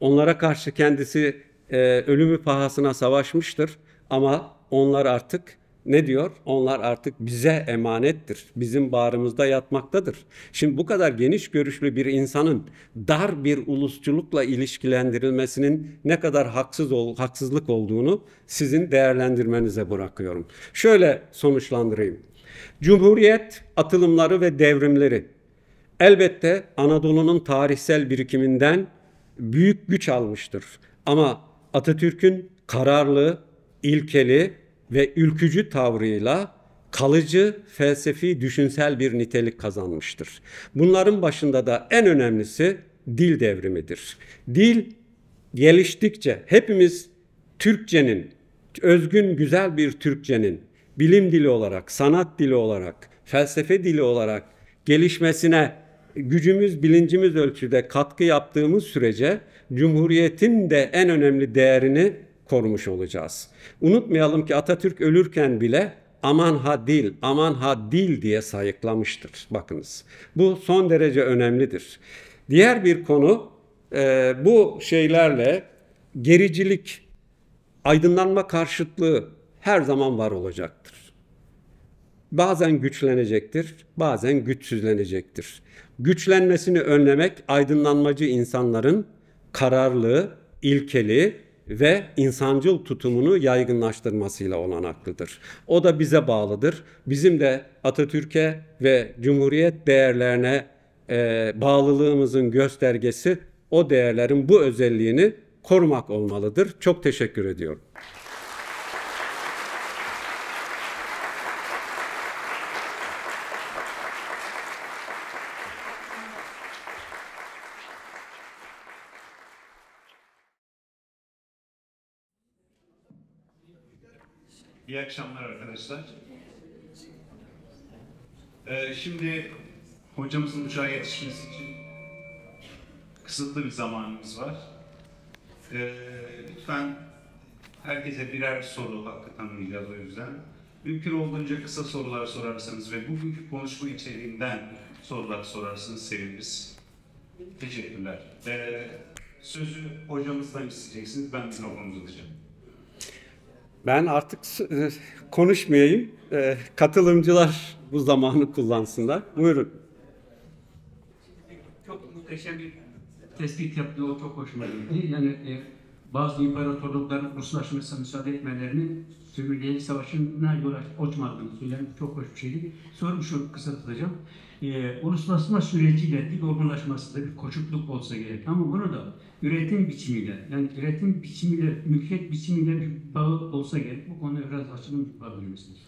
Onlara karşı kendisi e, ölümü pahasına savaşmıştır ama onlar artık ne diyor? Onlar artık bize emanettir. Bizim bağrımızda yatmaktadır. Şimdi bu kadar geniş görüşlü bir insanın dar bir ulusçulukla ilişkilendirilmesinin ne kadar haksız ol, haksızlık olduğunu sizin değerlendirmenize bırakıyorum. Şöyle sonuçlandırayım. Cumhuriyet atılımları ve devrimleri elbette Anadolu'nun tarihsel birikiminden büyük güç almıştır. Ama Atatürk'ün kararlı, ilkeli ve ülkücü tavrıyla kalıcı felsefi düşünsel bir nitelik kazanmıştır. Bunların başında da en önemlisi dil devrimidir. Dil geliştikçe hepimiz Türkçenin, özgün güzel bir Türkçenin bilim dili olarak, sanat dili olarak, felsefe dili olarak gelişmesine gücümüz, bilincimiz ölçüde katkı yaptığımız sürece Cumhuriyet'in de en önemli değerini korumuş olacağız. Unutmayalım ki Atatürk ölürken bile aman ha dil, aman ha dil diye sayıklamıştır. Bakınız bu son derece önemlidir. Diğer bir konu e, bu şeylerle gericilik, aydınlanma karşıtlığı her zaman var olacaktır. Bazen güçlenecektir, bazen güçsüzlenecektir. Güçlenmesini önlemek aydınlanmacı insanların kararlı, ilkeli ve insancıl tutumunu yaygınlaştırmasıyla olanaklıdır. O da bize bağlıdır. Bizim de Atatürk'e ve Cumhuriyet değerlerine e, bağlılığımızın göstergesi o değerlerin bu özelliğini korumak olmalıdır. Çok teşekkür ediyorum. İyi akşamlar arkadaşlar. Ee, şimdi hocamızın uçağa yetişmesi için kısıtlı bir zamanımız var. Ee, lütfen herkese birer soru hakkı tanıyacağız o yüzden. Mümkün olduğunca kısa sorular sorarsanız ve bugünkü konuşma içeriğinden sorular sorarsanız seviniriz. Teşekkürler. Ee, sözü hocamızdan isteyeceksiniz. Ben mikrofonu uzatacağım. Ben artık e, konuşmayayım. E, katılımcılar bu zamanı kullansınlar. Buyurun. Çok muhteşem bir tespit yaptı, o çok hoşuma gitti. Yani e, bazı imparatorlukların Ruslaşmasına müsaade etmelerinin sömürgeci savaşına yol aç- açmadığını söyleyen çok hoş bir şeydi. Sorum şu, kısa tutacağım. E, uluslaşma süreciyle dil olgunlaşmasında bir koçukluk olsa gerek. Ama bunu da üretim biçimiyle, yani üretim biçimiyle, mülkiyet biçimiyle bir bağı olsa gerek. Bu konuda biraz açılım yapabilir misiniz?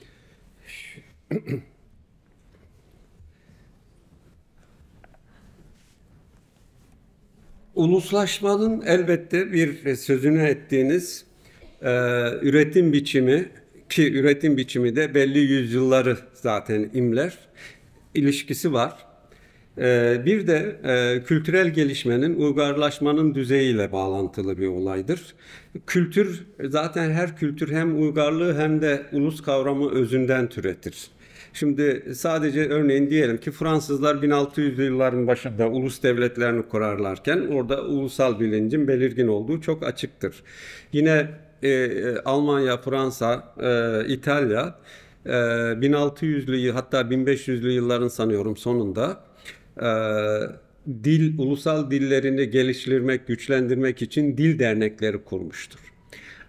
Uluslaşmanın elbette bir sözünü ettiğiniz e, üretim biçimi ki üretim biçimi de belli yüzyılları zaten imler ilişkisi var. E, bir de e, kültürel gelişmenin uygarlaşmanın düzeyiyle bağlantılı bir olaydır. Kültür zaten her kültür hem uygarlığı hem de ulus kavramı özünden türetir. Şimdi sadece örneğin diyelim ki Fransızlar 1600'lü yılların başında ulus devletlerini kurarlarken orada ulusal bilincin belirgin olduğu çok açıktır. Yine e, e, Almanya, Fransa, e, İtalya e, 1600'lü hatta 1500'lü yılların sanıyorum sonunda e, dil ulusal dillerini geliştirmek, güçlendirmek için dil dernekleri kurmuştur.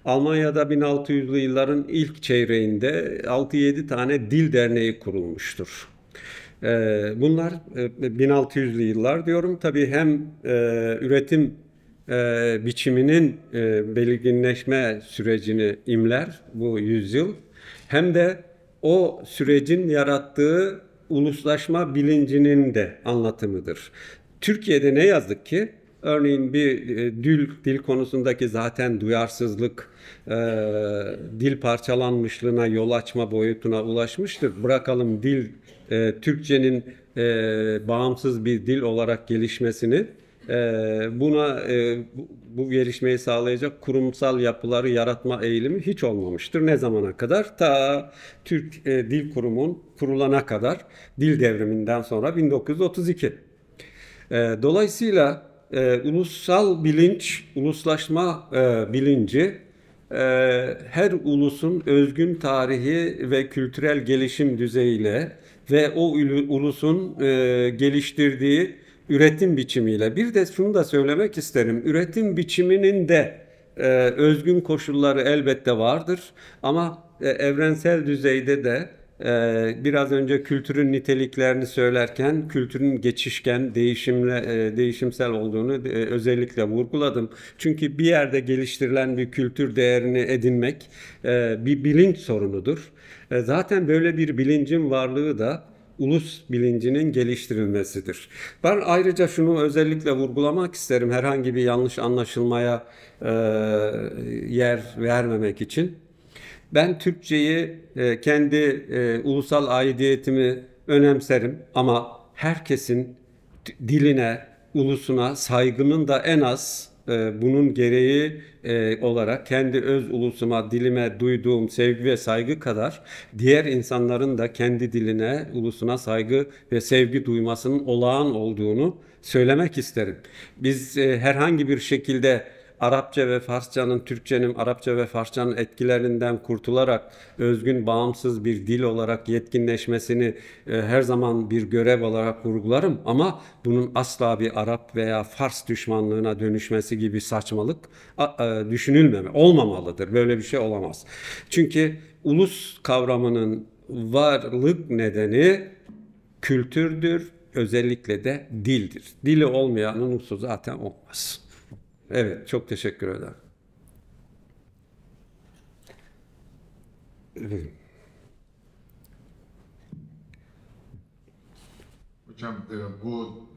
Almanya'da 1600'lü yılların ilk çeyreğinde 6-7 tane dil derneği kurulmuştur. Ee, Bunlar e, 1600'lü yıllar diyorum. Tabii hem e, üretim e, biçiminin e, belirginleşme sürecini imler bu yüzyıl hem de o sürecin yarattığı uluslaşma bilincinin de anlatımıdır. Türkiye'de ne yazık ki örneğin bir e, dil dil konusundaki zaten duyarsızlık e, dil parçalanmışlığına yol açma boyutuna ulaşmıştır. Bırakalım dil e, Türkçenin e, bağımsız bir dil olarak gelişmesini e, buna e, bu, gelişmeyi sağlayacak kurumsal yapıları yaratma eğilimi hiç olmamıştır. Ne zamana kadar? Ta Türk e, Dil Kurumu'nun kurulana kadar dil devriminden sonra 1932. E, dolayısıyla e, ulusal bilinç, uluslaşma e, bilinci e, her ulusun özgün tarihi ve kültürel gelişim düzeyiyle ve o ulu- ulusun e, geliştirdiği üretim biçimiyle. Bir de şunu da söylemek isterim. Üretim biçiminin de e, özgün koşulları elbette vardır ama e, evrensel düzeyde de e, biraz önce kültürün niteliklerini söylerken kültürün geçişken, değişimle e, değişimsel olduğunu e, özellikle vurguladım. Çünkü bir yerde geliştirilen bir kültür değerini edinmek e, bir bilinç sorunudur. E, zaten böyle bir bilincin varlığı da ulus bilincinin geliştirilmesidir. Ben ayrıca şunu özellikle vurgulamak isterim herhangi bir yanlış anlaşılmaya e, yer vermemek için. Ben Türkçeyi e, kendi e, ulusal aidiyetimi önemserim ama herkesin diline, ulusuna saygının da en az e, bunun gereği e, olarak kendi öz ulusuma, dilime duyduğum sevgi ve saygı kadar diğer insanların da kendi diline, ulusuna saygı ve sevgi duymasının olağan olduğunu söylemek isterim. Biz e, herhangi bir şekilde Arapça ve Farsçanın, Türkçenin Arapça ve Farsçanın etkilerinden kurtularak özgün, bağımsız bir dil olarak yetkinleşmesini e, her zaman bir görev olarak vurgularım. Ama bunun asla bir Arap veya Fars düşmanlığına dönüşmesi gibi saçmalık a- e, düşünülmeme, olmamalıdır. Böyle bir şey olamaz. Çünkü ulus kavramının varlık nedeni kültürdür, özellikle de dildir. Dili olmayanın ulusu zaten olmaz. Evet, çok teşekkür ederim. Hocam e, bu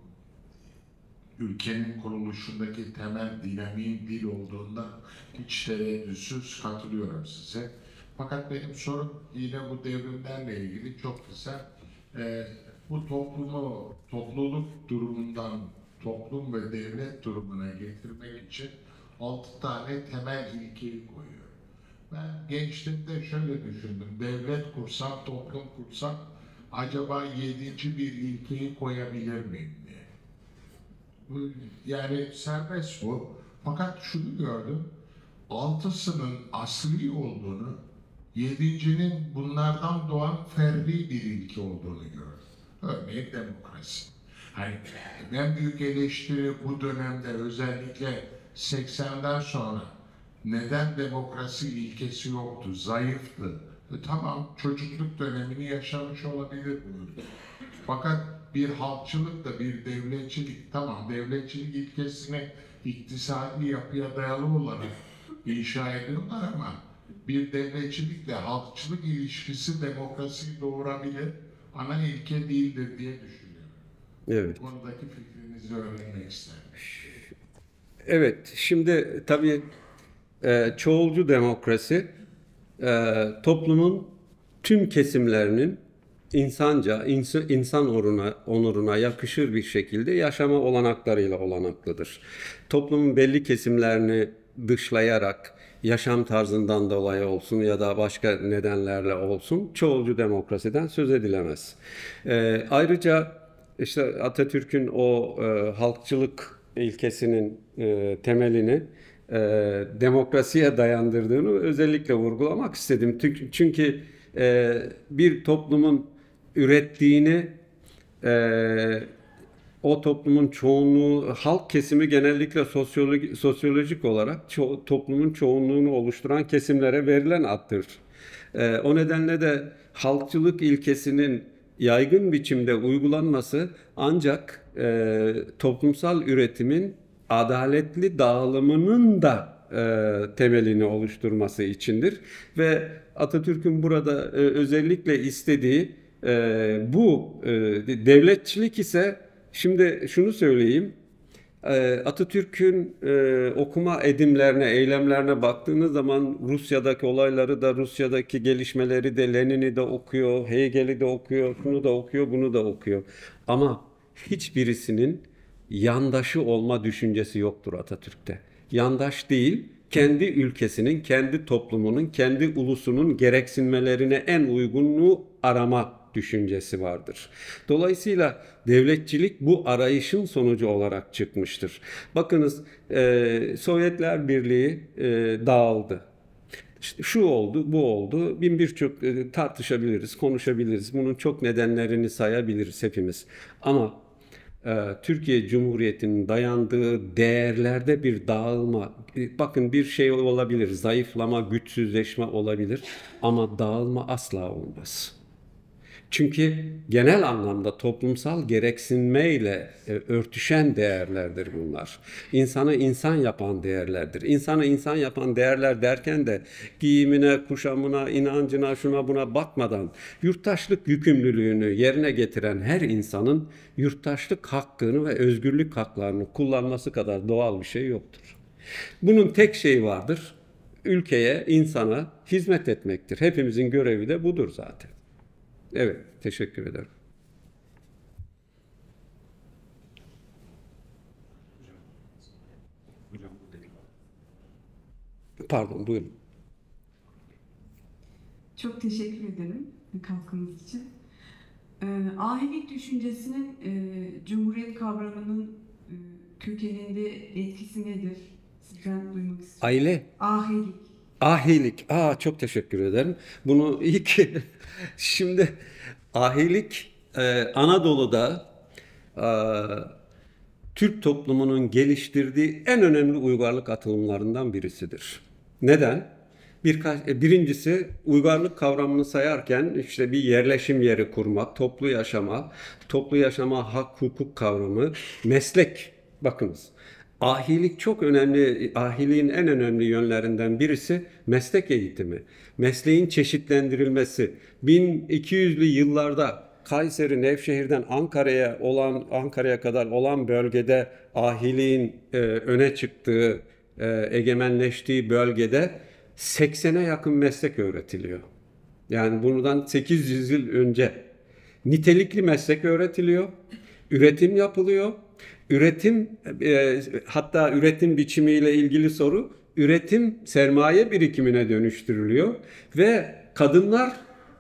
ülkenin kuruluşundaki temel dinamiğin dil olduğunda hiç tereddütsüz katılıyorum size. Fakat benim sorum yine bu devrimlerle ilgili çok kısa. E, bu toplumu topluluk durumundan toplum ve devlet durumuna getirmek için altı tane temel ilkeyi koyuyor. Ben gençliğimde şöyle düşündüm. Devlet kursam, toplum kursam acaba yedinci bir ilkeyi koyabilir miyim diye. Yani serbest bu. Fakat şunu gördüm. Altısının asli olduğunu, yedincinin bunlardan doğan ferdi bir ilke olduğunu gördüm. Örneğin demokrasi. Hani en büyük eleştiri bu dönemde özellikle 80'den sonra neden demokrasi ilkesi yoktu, zayıftı. E, tamam çocukluk dönemini yaşamış olabilir bu ülke. Fakat bir halkçılık da bir devletçilik, tamam devletçilik ilkesini iktisadi yapıya dayalı olarak inşa ediyorlar ama bir devletçilikle halkçılık ilişkisi demokrasiyi doğurabilir, ana ilke değildir diye düşünüyorum. Evet. Bu konudaki fikrinizi öğrenmek isterim. Evet, şimdi tabii e, çoğulcu demokrasi e, toplumun tüm kesimlerinin insanca, insan, insan onuruna, onuruna yakışır bir şekilde yaşama olanaklarıyla olanaklıdır. Toplumun belli kesimlerini dışlayarak yaşam tarzından dolayı olsun ya da başka nedenlerle olsun çoğulcu demokrasiden söz edilemez. E, ayrıca işte Atatürk'ün o e, halkçılık ilkesinin e, temelini e, demokrasiye dayandırdığını özellikle vurgulamak istedim. Çünkü e, bir toplumun ürettiğini e, o toplumun çoğunluğu, halk kesimi genellikle sosyolojik, sosyolojik olarak ço- toplumun çoğunluğunu oluşturan kesimlere verilen addır. E, o nedenle de halkçılık ilkesinin yaygın biçimde uygulanması ancak e, toplumsal üretimin adaletli dağılımının da e, temelini oluşturması içindir. Ve Atatürk'ün burada e, özellikle istediği e, bu e, devletçilik ise şimdi şunu söyleyeyim Atatürk'ün e, okuma edimlerine, eylemlerine baktığınız zaman Rusya'daki olayları da, Rusya'daki gelişmeleri de, Lenin'i de okuyor, Hegel'i de okuyor, şunu da okuyor, bunu da okuyor. Ama hiçbirisinin yandaşı olma düşüncesi yoktur Atatürk'te. Yandaş değil, kendi ülkesinin, kendi toplumunun, kendi ulusunun gereksinmelerine en uygunluğu arama düşüncesi vardır. Dolayısıyla devletçilik bu arayışın sonucu olarak çıkmıştır. Bakınız e, Sovyetler Birliği e, dağıldı. Şu oldu, bu oldu. Bin birçok e, tartışabiliriz, konuşabiliriz. Bunun çok nedenlerini sayabiliriz hepimiz. Ama e, Türkiye Cumhuriyeti'nin dayandığı değerlerde bir dağılma, e, bakın bir şey olabilir, zayıflama, güçsüzleşme olabilir ama dağılma asla olmaz. Çünkü genel anlamda toplumsal gereksinmeyle e, örtüşen değerlerdir bunlar. İnsanı insan yapan değerlerdir. İnsanı insan yapan değerler derken de giyimine, kuşamına, inancına, şuna buna bakmadan yurttaşlık yükümlülüğünü yerine getiren her insanın yurttaşlık hakkını ve özgürlük haklarını kullanması kadar doğal bir şey yoktur. Bunun tek şeyi vardır. Ülkeye, insana hizmet etmektir. Hepimizin görevi de budur zaten. Evet, teşekkür ederim. Pardon, buyurun. Çok teşekkür ederim katkınız için. Ee, ahilik düşüncesinin e, Cumhuriyet kavramının e, kökeninde etkisi nedir? Sizden duymak istiyorum. Aile, Ahilik. Ahilik. Aa çok teşekkür ederim. Bunu ilk (laughs) şimdi ahilik e, Anadolu'da e, Türk toplumunun geliştirdiği en önemli uygarlık atılımlarından birisidir. Neden? Birkaç, e, birincisi uygarlık kavramını sayarken işte bir yerleşim yeri kurmak, toplu yaşama, toplu yaşama hak hukuk kavramı, meslek bakınız. Ahilik çok önemli, ahiliğin en önemli yönlerinden birisi meslek eğitimi. Mesleğin çeşitlendirilmesi. 1200'lü yıllarda Kayseri, Nevşehir'den Ankara'ya olan Ankara'ya kadar olan bölgede ahiliğin e, öne çıktığı, e, egemenleştiği bölgede 80'e yakın meslek öğretiliyor. Yani bundan 800 yıl önce nitelikli meslek öğretiliyor, üretim yapılıyor. Üretim e, hatta üretim biçimiyle ilgili soru üretim sermaye birikimine dönüştürülüyor ve kadınlar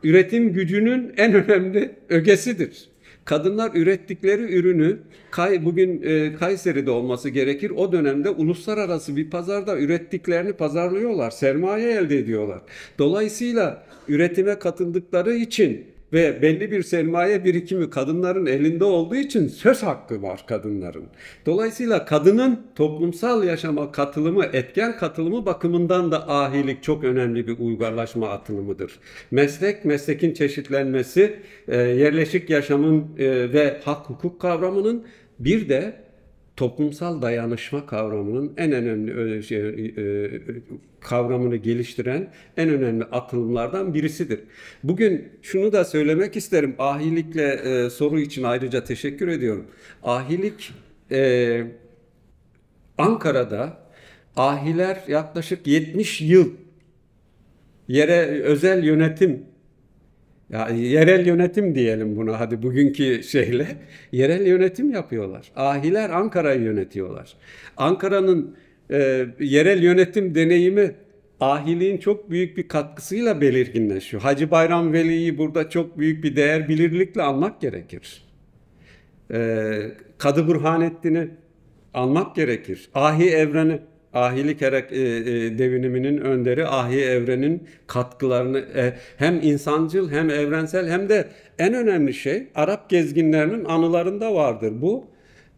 üretim gücünün en önemli ögesidir. Kadınlar ürettikleri ürünü Kay, bugün e, Kayseri'de olması gerekir. O dönemde uluslararası bir pazarda ürettiklerini pazarlıyorlar. Sermaye elde ediyorlar. Dolayısıyla üretime katıldıkları için ve belli bir sermaye birikimi kadınların elinde olduğu için söz hakkı var kadınların. Dolayısıyla kadının toplumsal yaşama katılımı, etken katılımı bakımından da ahilik çok önemli bir uygarlaşma atılımıdır. Meslek, meslekin çeşitlenmesi, e, yerleşik yaşamın e, ve hak hukuk kavramının bir de toplumsal dayanışma kavramının en önemli e, şey, e, kavramını geliştiren en önemli atılımlardan birisidir. Bugün şunu da söylemek isterim. Ahilikle e, soru için ayrıca teşekkür ediyorum. Ahilik e, Ankara'da ahiler yaklaşık 70 yıl yere özel yönetim ya yerel yönetim diyelim buna hadi bugünkü şeyle yerel yönetim yapıyorlar. Ahiler Ankara'yı yönetiyorlar. Ankara'nın e, yerel yönetim deneyimi ahiliğin çok büyük bir katkısıyla belirginleşiyor. Hacı Bayram Veli'yi burada çok büyük bir değer bilirlikle almak gerekir. E, Kadı Burhanettin'i almak gerekir. Ahi Evren'i ahilik herek, e, e, deviniminin önderi ahi evrenin katkılarını e, hem insancıl hem evrensel hem de en önemli şey Arap gezginlerinin anılarında vardır. Bu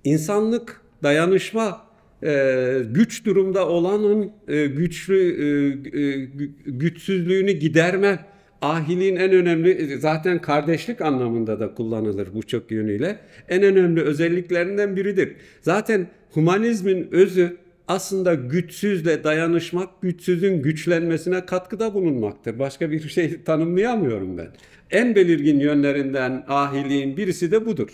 insanlık dayanışma e, güç durumda olanın e, güçlü e, e, güçsüzlüğünü giderme ahiliğin en önemli zaten kardeşlik anlamında da kullanılır bu çok yönüyle en önemli özelliklerinden biridir. Zaten humanizmin özü aslında güçsüzle dayanışmak, güçsüzün güçlenmesine katkıda bulunmaktır. Başka bir şey (laughs) tanımlayamıyorum ben. En belirgin yönlerinden ahiliğin birisi de budur.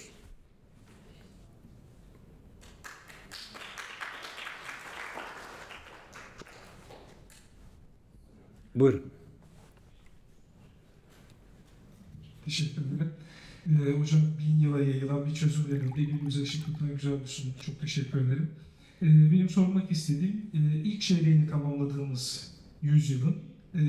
Buyurun. Teşekkür ederim. Ee, hocam bin yıla yayılan bir çözüm verildi. Elimize ışık tutan güzel bir sunum. Çok teşekkür ederim. Ee, benim sormak istediğim e, ilk çeyreğini tamamladığımız yüzyılın e,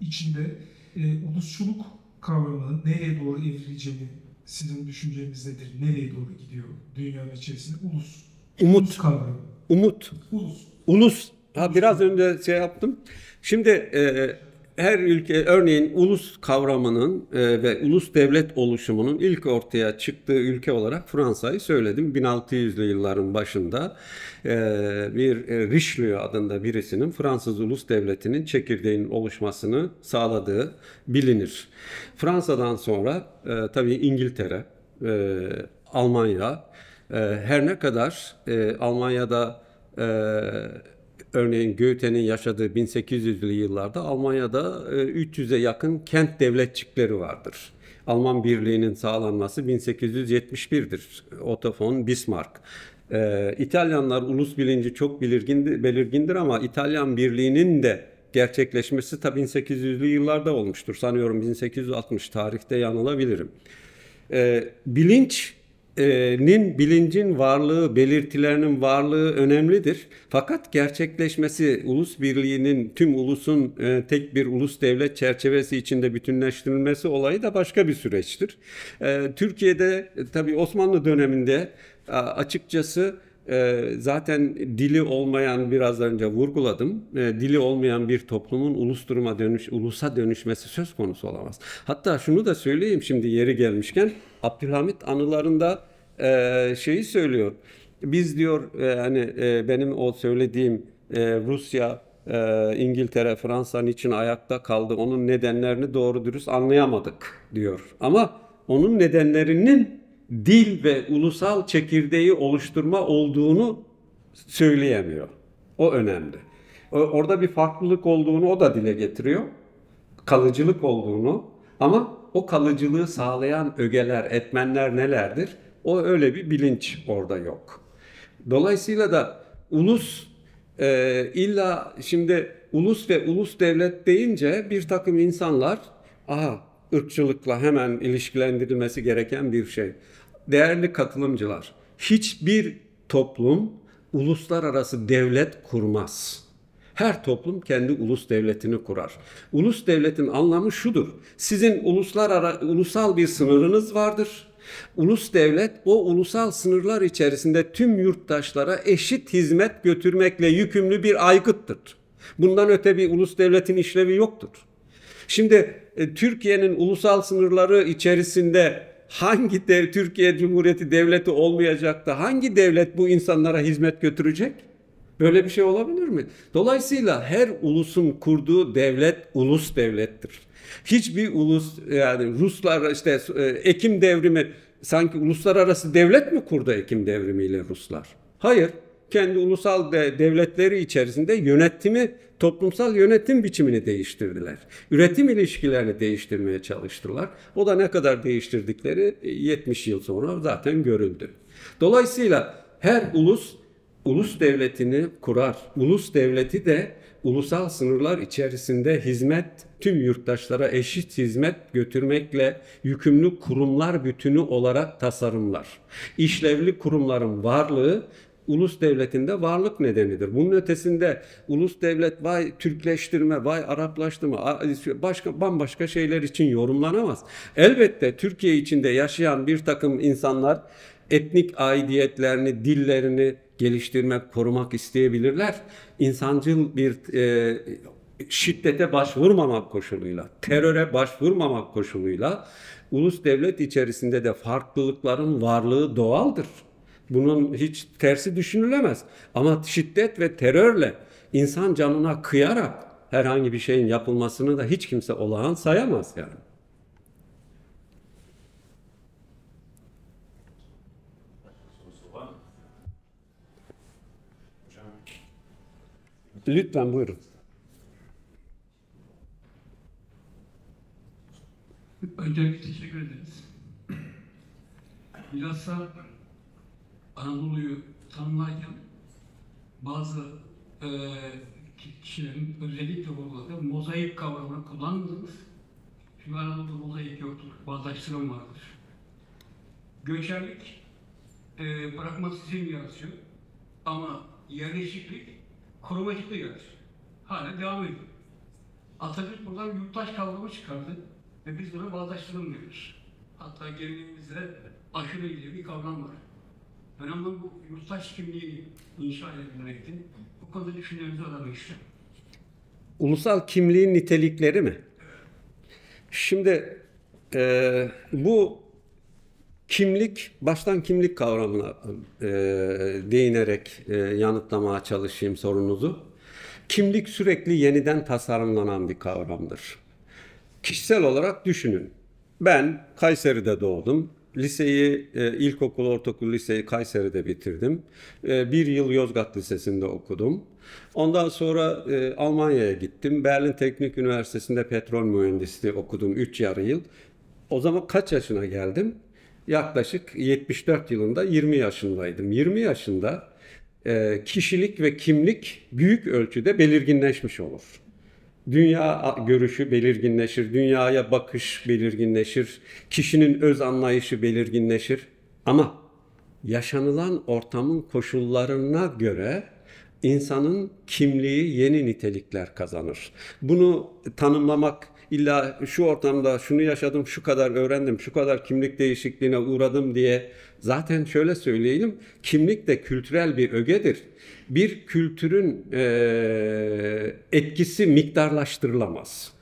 içinde e, ulusçuluk kavramının nereye doğru evrileceğini sizin düşünceniz nedir? Nereye doğru gidiyor dünyanın içerisinde? Ulus. Umut. Ulus kavramı. Umut. Ulus. Ulus. Ha, biraz önce şey yaptım. Şimdi e, her ülke örneğin ulus kavramının e, ve ulus devlet oluşumunun ilk ortaya çıktığı ülke olarak Fransa'yı söyledim. 1600'lü yılların başında e, bir e, Richelieu adında birisinin Fransız ulus devletinin çekirdeğinin oluşmasını sağladığı bilinir. Fransa'dan sonra e, tabii İngiltere, e, Almanya, e, her ne kadar e, Almanya'da e, Örneğin Goethe'nin yaşadığı 1800'lü yıllarda Almanya'da 300'e yakın kent devletçikleri vardır. Alman birliğinin sağlanması 1871'dir. Otto von Bismarck. Ee, İtalyanlar ulus bilinci çok belirgindir, belirgindir ama İtalyan birliğinin de gerçekleşmesi tabi 1800'lü yıllarda olmuştur. Sanıyorum 1860 tarihte yanılabilirim. Ee, bilinç nin bilincin varlığı, belirtilerinin varlığı önemlidir. Fakat gerçekleşmesi, ulus birliğinin tüm ulusun e, tek bir ulus devlet çerçevesi içinde bütünleştirilmesi olayı da başka bir süreçtir. E, Türkiye'de tabii Osmanlı döneminde açıkçası zaten dili olmayan biraz önce vurguladım. Dili olmayan bir toplumun ulus duruma dönüş, ulusa dönüşmesi söz konusu olamaz. Hatta şunu da söyleyeyim şimdi yeri gelmişken Abdülhamit anılarında şeyi söylüyor. Biz diyor hani benim o söylediğim Rusya e, İngiltere, Fransa niçin ayakta kaldı? Onun nedenlerini doğru dürüst anlayamadık diyor. Ama onun nedenlerinin dil ve ulusal çekirdeği oluşturma olduğunu söyleyemiyor. O önemli. Orada bir farklılık olduğunu o da dile getiriyor. Kalıcılık olduğunu ama o kalıcılığı sağlayan ögeler, etmenler nelerdir? O öyle bir bilinç orada yok. Dolayısıyla da ulus e, illa şimdi ulus ve ulus devlet deyince bir takım insanlar aha ırkçılıkla hemen ilişkilendirilmesi gereken bir şey. Değerli katılımcılar, hiçbir toplum uluslararası devlet kurmaz. Her toplum kendi ulus devletini kurar. Ulus devletin anlamı şudur. Sizin uluslar ulusal bir sınırınız vardır. Ulus devlet o ulusal sınırlar içerisinde tüm yurttaşlara eşit hizmet götürmekle yükümlü bir aygıttır. Bundan öte bir ulus devletin işlevi yoktur. Şimdi Türkiye'nin ulusal sınırları içerisinde hangi dev, Türkiye Cumhuriyeti devleti olmayacak da hangi devlet bu insanlara hizmet götürecek? Böyle bir şey olabilir mi? Dolayısıyla her ulusun kurduğu devlet ulus devlettir. Hiçbir ulus yani Ruslar işte e, Ekim devrimi sanki uluslararası devlet mi kurdu Ekim devrimiyle Ruslar? Hayır. Kendi ulusal de- devletleri içerisinde yönetimi, toplumsal yönetim biçimini değiştirdiler. Üretim ilişkilerini değiştirmeye çalıştılar. O da ne kadar değiştirdikleri e, 70 yıl sonra zaten görüldü. Dolayısıyla her ulus ulus devletini kurar. Ulus devleti de ulusal sınırlar içerisinde hizmet tüm yurttaşlara eşit hizmet götürmekle yükümlü kurumlar bütünü olarak tasarımlar. İşlevli kurumların varlığı ulus devletinde varlık nedenidir. Bunun ötesinde ulus devlet vay Türkleştirme, vay Araplaştırma, başka bambaşka şeyler için yorumlanamaz. Elbette Türkiye içinde yaşayan bir takım insanlar etnik aidiyetlerini, dillerini geliştirmek, korumak isteyebilirler. İnsancıl bir e, şiddete başvurmamak koşuluyla, teröre başvurmamak koşuluyla ulus devlet içerisinde de farklılıkların varlığı doğaldır. Bunun hiç tersi düşünülemez. Ama şiddet ve terörle insan canına kıyarak herhangi bir şeyin yapılmasını da hiç kimse olağan sayamaz yani. Lütfen buyurun. Öncelikle teşekkür ederiz. Bilhassa Anadolu'yu tanımlarken bazı e, kişilerin özellikle vurguladığı mozaik kavramını kullandınız. Çünkü Anadolu'da mozaik yoktur, bağdaştırım vardır. Göçerlik e, pragmatizm yaratıyor ama yerleşiklik korumacılığı yaratıyor. Hala devam ediyor. Atatürk buradan yurttaş kavramı çıkardı ve biz buna bağdaştırım diyoruz. Hatta geleneğimizde aşırı ile bir kavram var. Önemli bu yurttaş kimliğini inşa edilmekti. Bu konuda düşüncelerinizi istiyorum. Ulusal kimliğin nitelikleri mi? Şimdi e, bu kimlik, baştan kimlik kavramına e, değinerek e, yanıtlamaya çalışayım sorunuzu. Kimlik sürekli yeniden tasarımlanan bir kavramdır. Kişisel olarak düşünün. Ben Kayseri'de doğdum. Liseyi, e, ilkokul, ortaokul liseyi Kayseri'de bitirdim. E, bir yıl Yozgat Lisesi'nde okudum. Ondan sonra e, Almanya'ya gittim. Berlin Teknik Üniversitesi'nde petrol mühendisliği okudum 3 yarı yıl. O zaman kaç yaşına geldim? Yaklaşık 74 yılında 20 yaşındaydım. 20 yaşında kişilik ve kimlik büyük ölçüde belirginleşmiş olur. Dünya görüşü belirginleşir, dünyaya bakış belirginleşir, kişinin öz anlayışı belirginleşir. Ama yaşanılan ortamın koşullarına göre insanın kimliği yeni nitelikler kazanır. Bunu tanımlamak illa şu ortamda şunu yaşadım, şu kadar öğrendim, şu kadar kimlik değişikliğine uğradım diye zaten şöyle söyleyelim, kimlik de kültürel bir ögedir. Bir kültürün eee, etkisi miktarlaştırılamaz.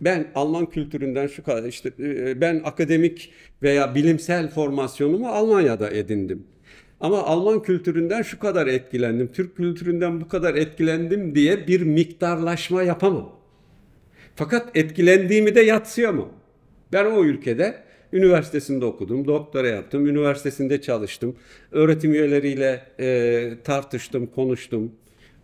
Ben Alman kültüründen şu kadar işte e, ben akademik veya bilimsel formasyonumu Almanya'da edindim. Ama Alman kültüründen şu kadar etkilendim, Türk kültüründen bu kadar etkilendim diye bir miktarlaşma yapamam. Fakat etkilendiğimi de yatsıyamam. Ben o ülkede üniversitesinde okudum, doktora yaptım, üniversitesinde çalıştım. Öğretim üyeleriyle e, tartıştım, konuştum.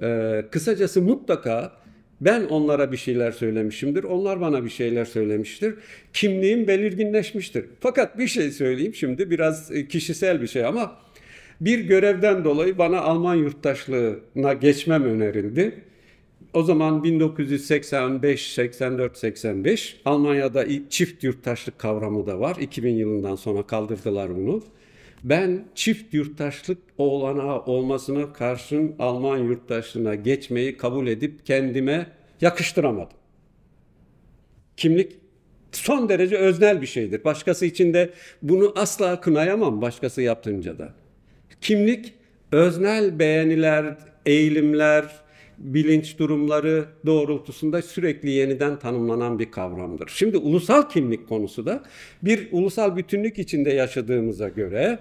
E, kısacası mutlaka ben onlara bir şeyler söylemişimdir, onlar bana bir şeyler söylemiştir. Kimliğim belirginleşmiştir. Fakat bir şey söyleyeyim şimdi biraz e, kişisel bir şey ama bir görevden dolayı bana Alman yurttaşlığına geçmem önerildi. O zaman 1985, 84, 85 Almanya'da çift yurttaşlık kavramı da var. 2000 yılından sonra kaldırdılar bunu. Ben çift yurttaşlık olanağı olmasına karşın Alman yurttaşlığına geçmeyi kabul edip kendime yakıştıramadım. Kimlik son derece öznel bir şeydir. Başkası için de bunu asla kınayamam başkası yaptığınca da. Kimlik öznel beğeniler, eğilimler, bilinç durumları doğrultusunda sürekli yeniden tanımlanan bir kavramdır. Şimdi ulusal kimlik konusu da bir ulusal bütünlük içinde yaşadığımıza göre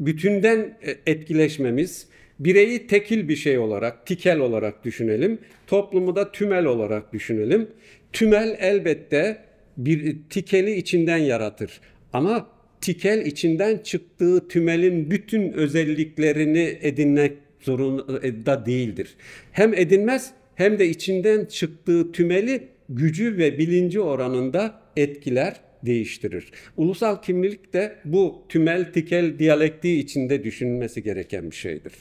bütünden e, etkileşmemiz, bireyi tekil bir şey olarak, tikel olarak düşünelim, toplumu da tümel olarak düşünelim. Tümel elbette bir tikeli içinden yaratır. Ama tikel içinden çıktığı tümelin bütün özelliklerini edinmek zorunda değildir. Hem edinmez hem de içinden çıktığı tümeli gücü ve bilinci oranında etkiler, değiştirir. Ulusal kimlik de bu tümel tikel diyalektiği içinde düşünülmesi gereken bir şeydir.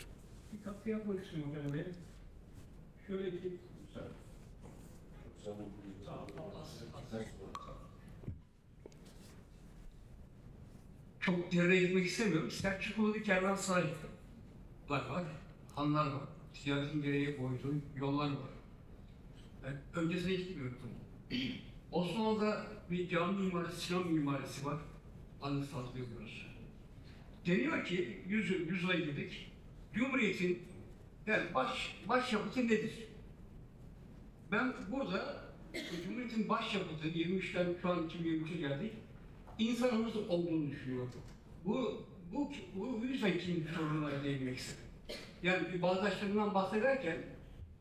Bir katkı yapmak istiyorum hocam benim. Şöyle bir Çok derine gitmek istemiyorum. Selçuklu bir kervansaray var var. Hanlar var. Ticaretin gereği koyduğu yollar var. Ben öncesine gitmiyorum. (clears throat) Osmanlı'da bir cami mimarisi, Sinan mimarisi var. Anı saklıyoruz. Deniyor ki, yüz, yüz ay dedik, Cumhuriyet'in yani baş, başyapıtı nedir? Ben burada Cumhuriyet'in başyapıtı 23'ten şu an 2023'e geldik. İnsanımız olduğunu düşünüyorum. Bu bu bu yüzden kimlik sorununa değinmek istedim. Yani bir bağdaşlarından bahsederken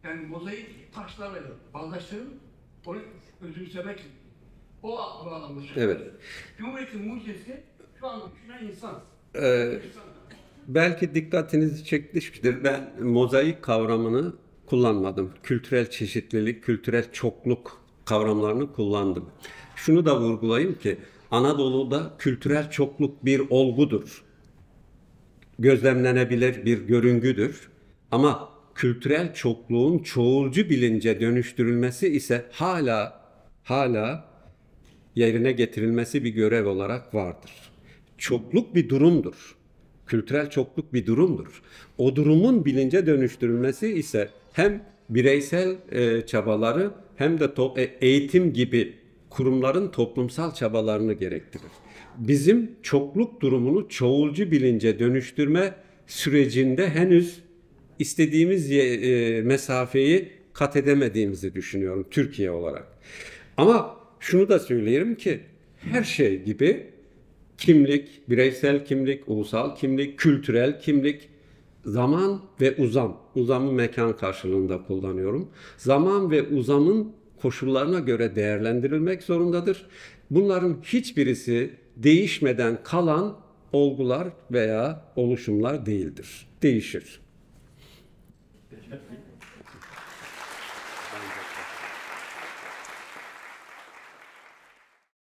yani mozaik taşlarla bağdaşların onu özümsemek o bağlamda Evet. Cumhuriyet'in mucizesi şu an düşünen insan. Ee, İnsan. belki dikkatinizi çekmiştir. Ben mozaik kavramını kullanmadım. Kültürel çeşitlilik, kültürel çokluk kavramlarını kullandım. Şunu da vurgulayayım ki Anadolu'da kültürel çokluk bir olgudur. Gözlemlenebilir bir görüngüdür. Ama kültürel çokluğun çoğulcu bilince dönüştürülmesi ise hala hala yerine getirilmesi bir görev olarak vardır. Çokluk bir durumdur. Kültürel çokluk bir durumdur. O durumun bilince dönüştürülmesi ise hem bireysel e, çabaları hem de e, eğitim gibi kurumların toplumsal çabalarını gerektirir. Bizim çokluk durumunu çoğulcu bilince dönüştürme sürecinde henüz istediğimiz e, mesafeyi kat edemediğimizi düşünüyorum Türkiye olarak. Ama şunu da söyleyelim ki her şey gibi kimlik, bireysel kimlik, ulusal kimlik, kültürel kimlik, zaman ve uzam. Uzamı mekan karşılığında kullanıyorum. Zaman ve uzamın koşullarına göre değerlendirilmek zorundadır. Bunların hiçbirisi değişmeden kalan olgular veya oluşumlar değildir. Değişir.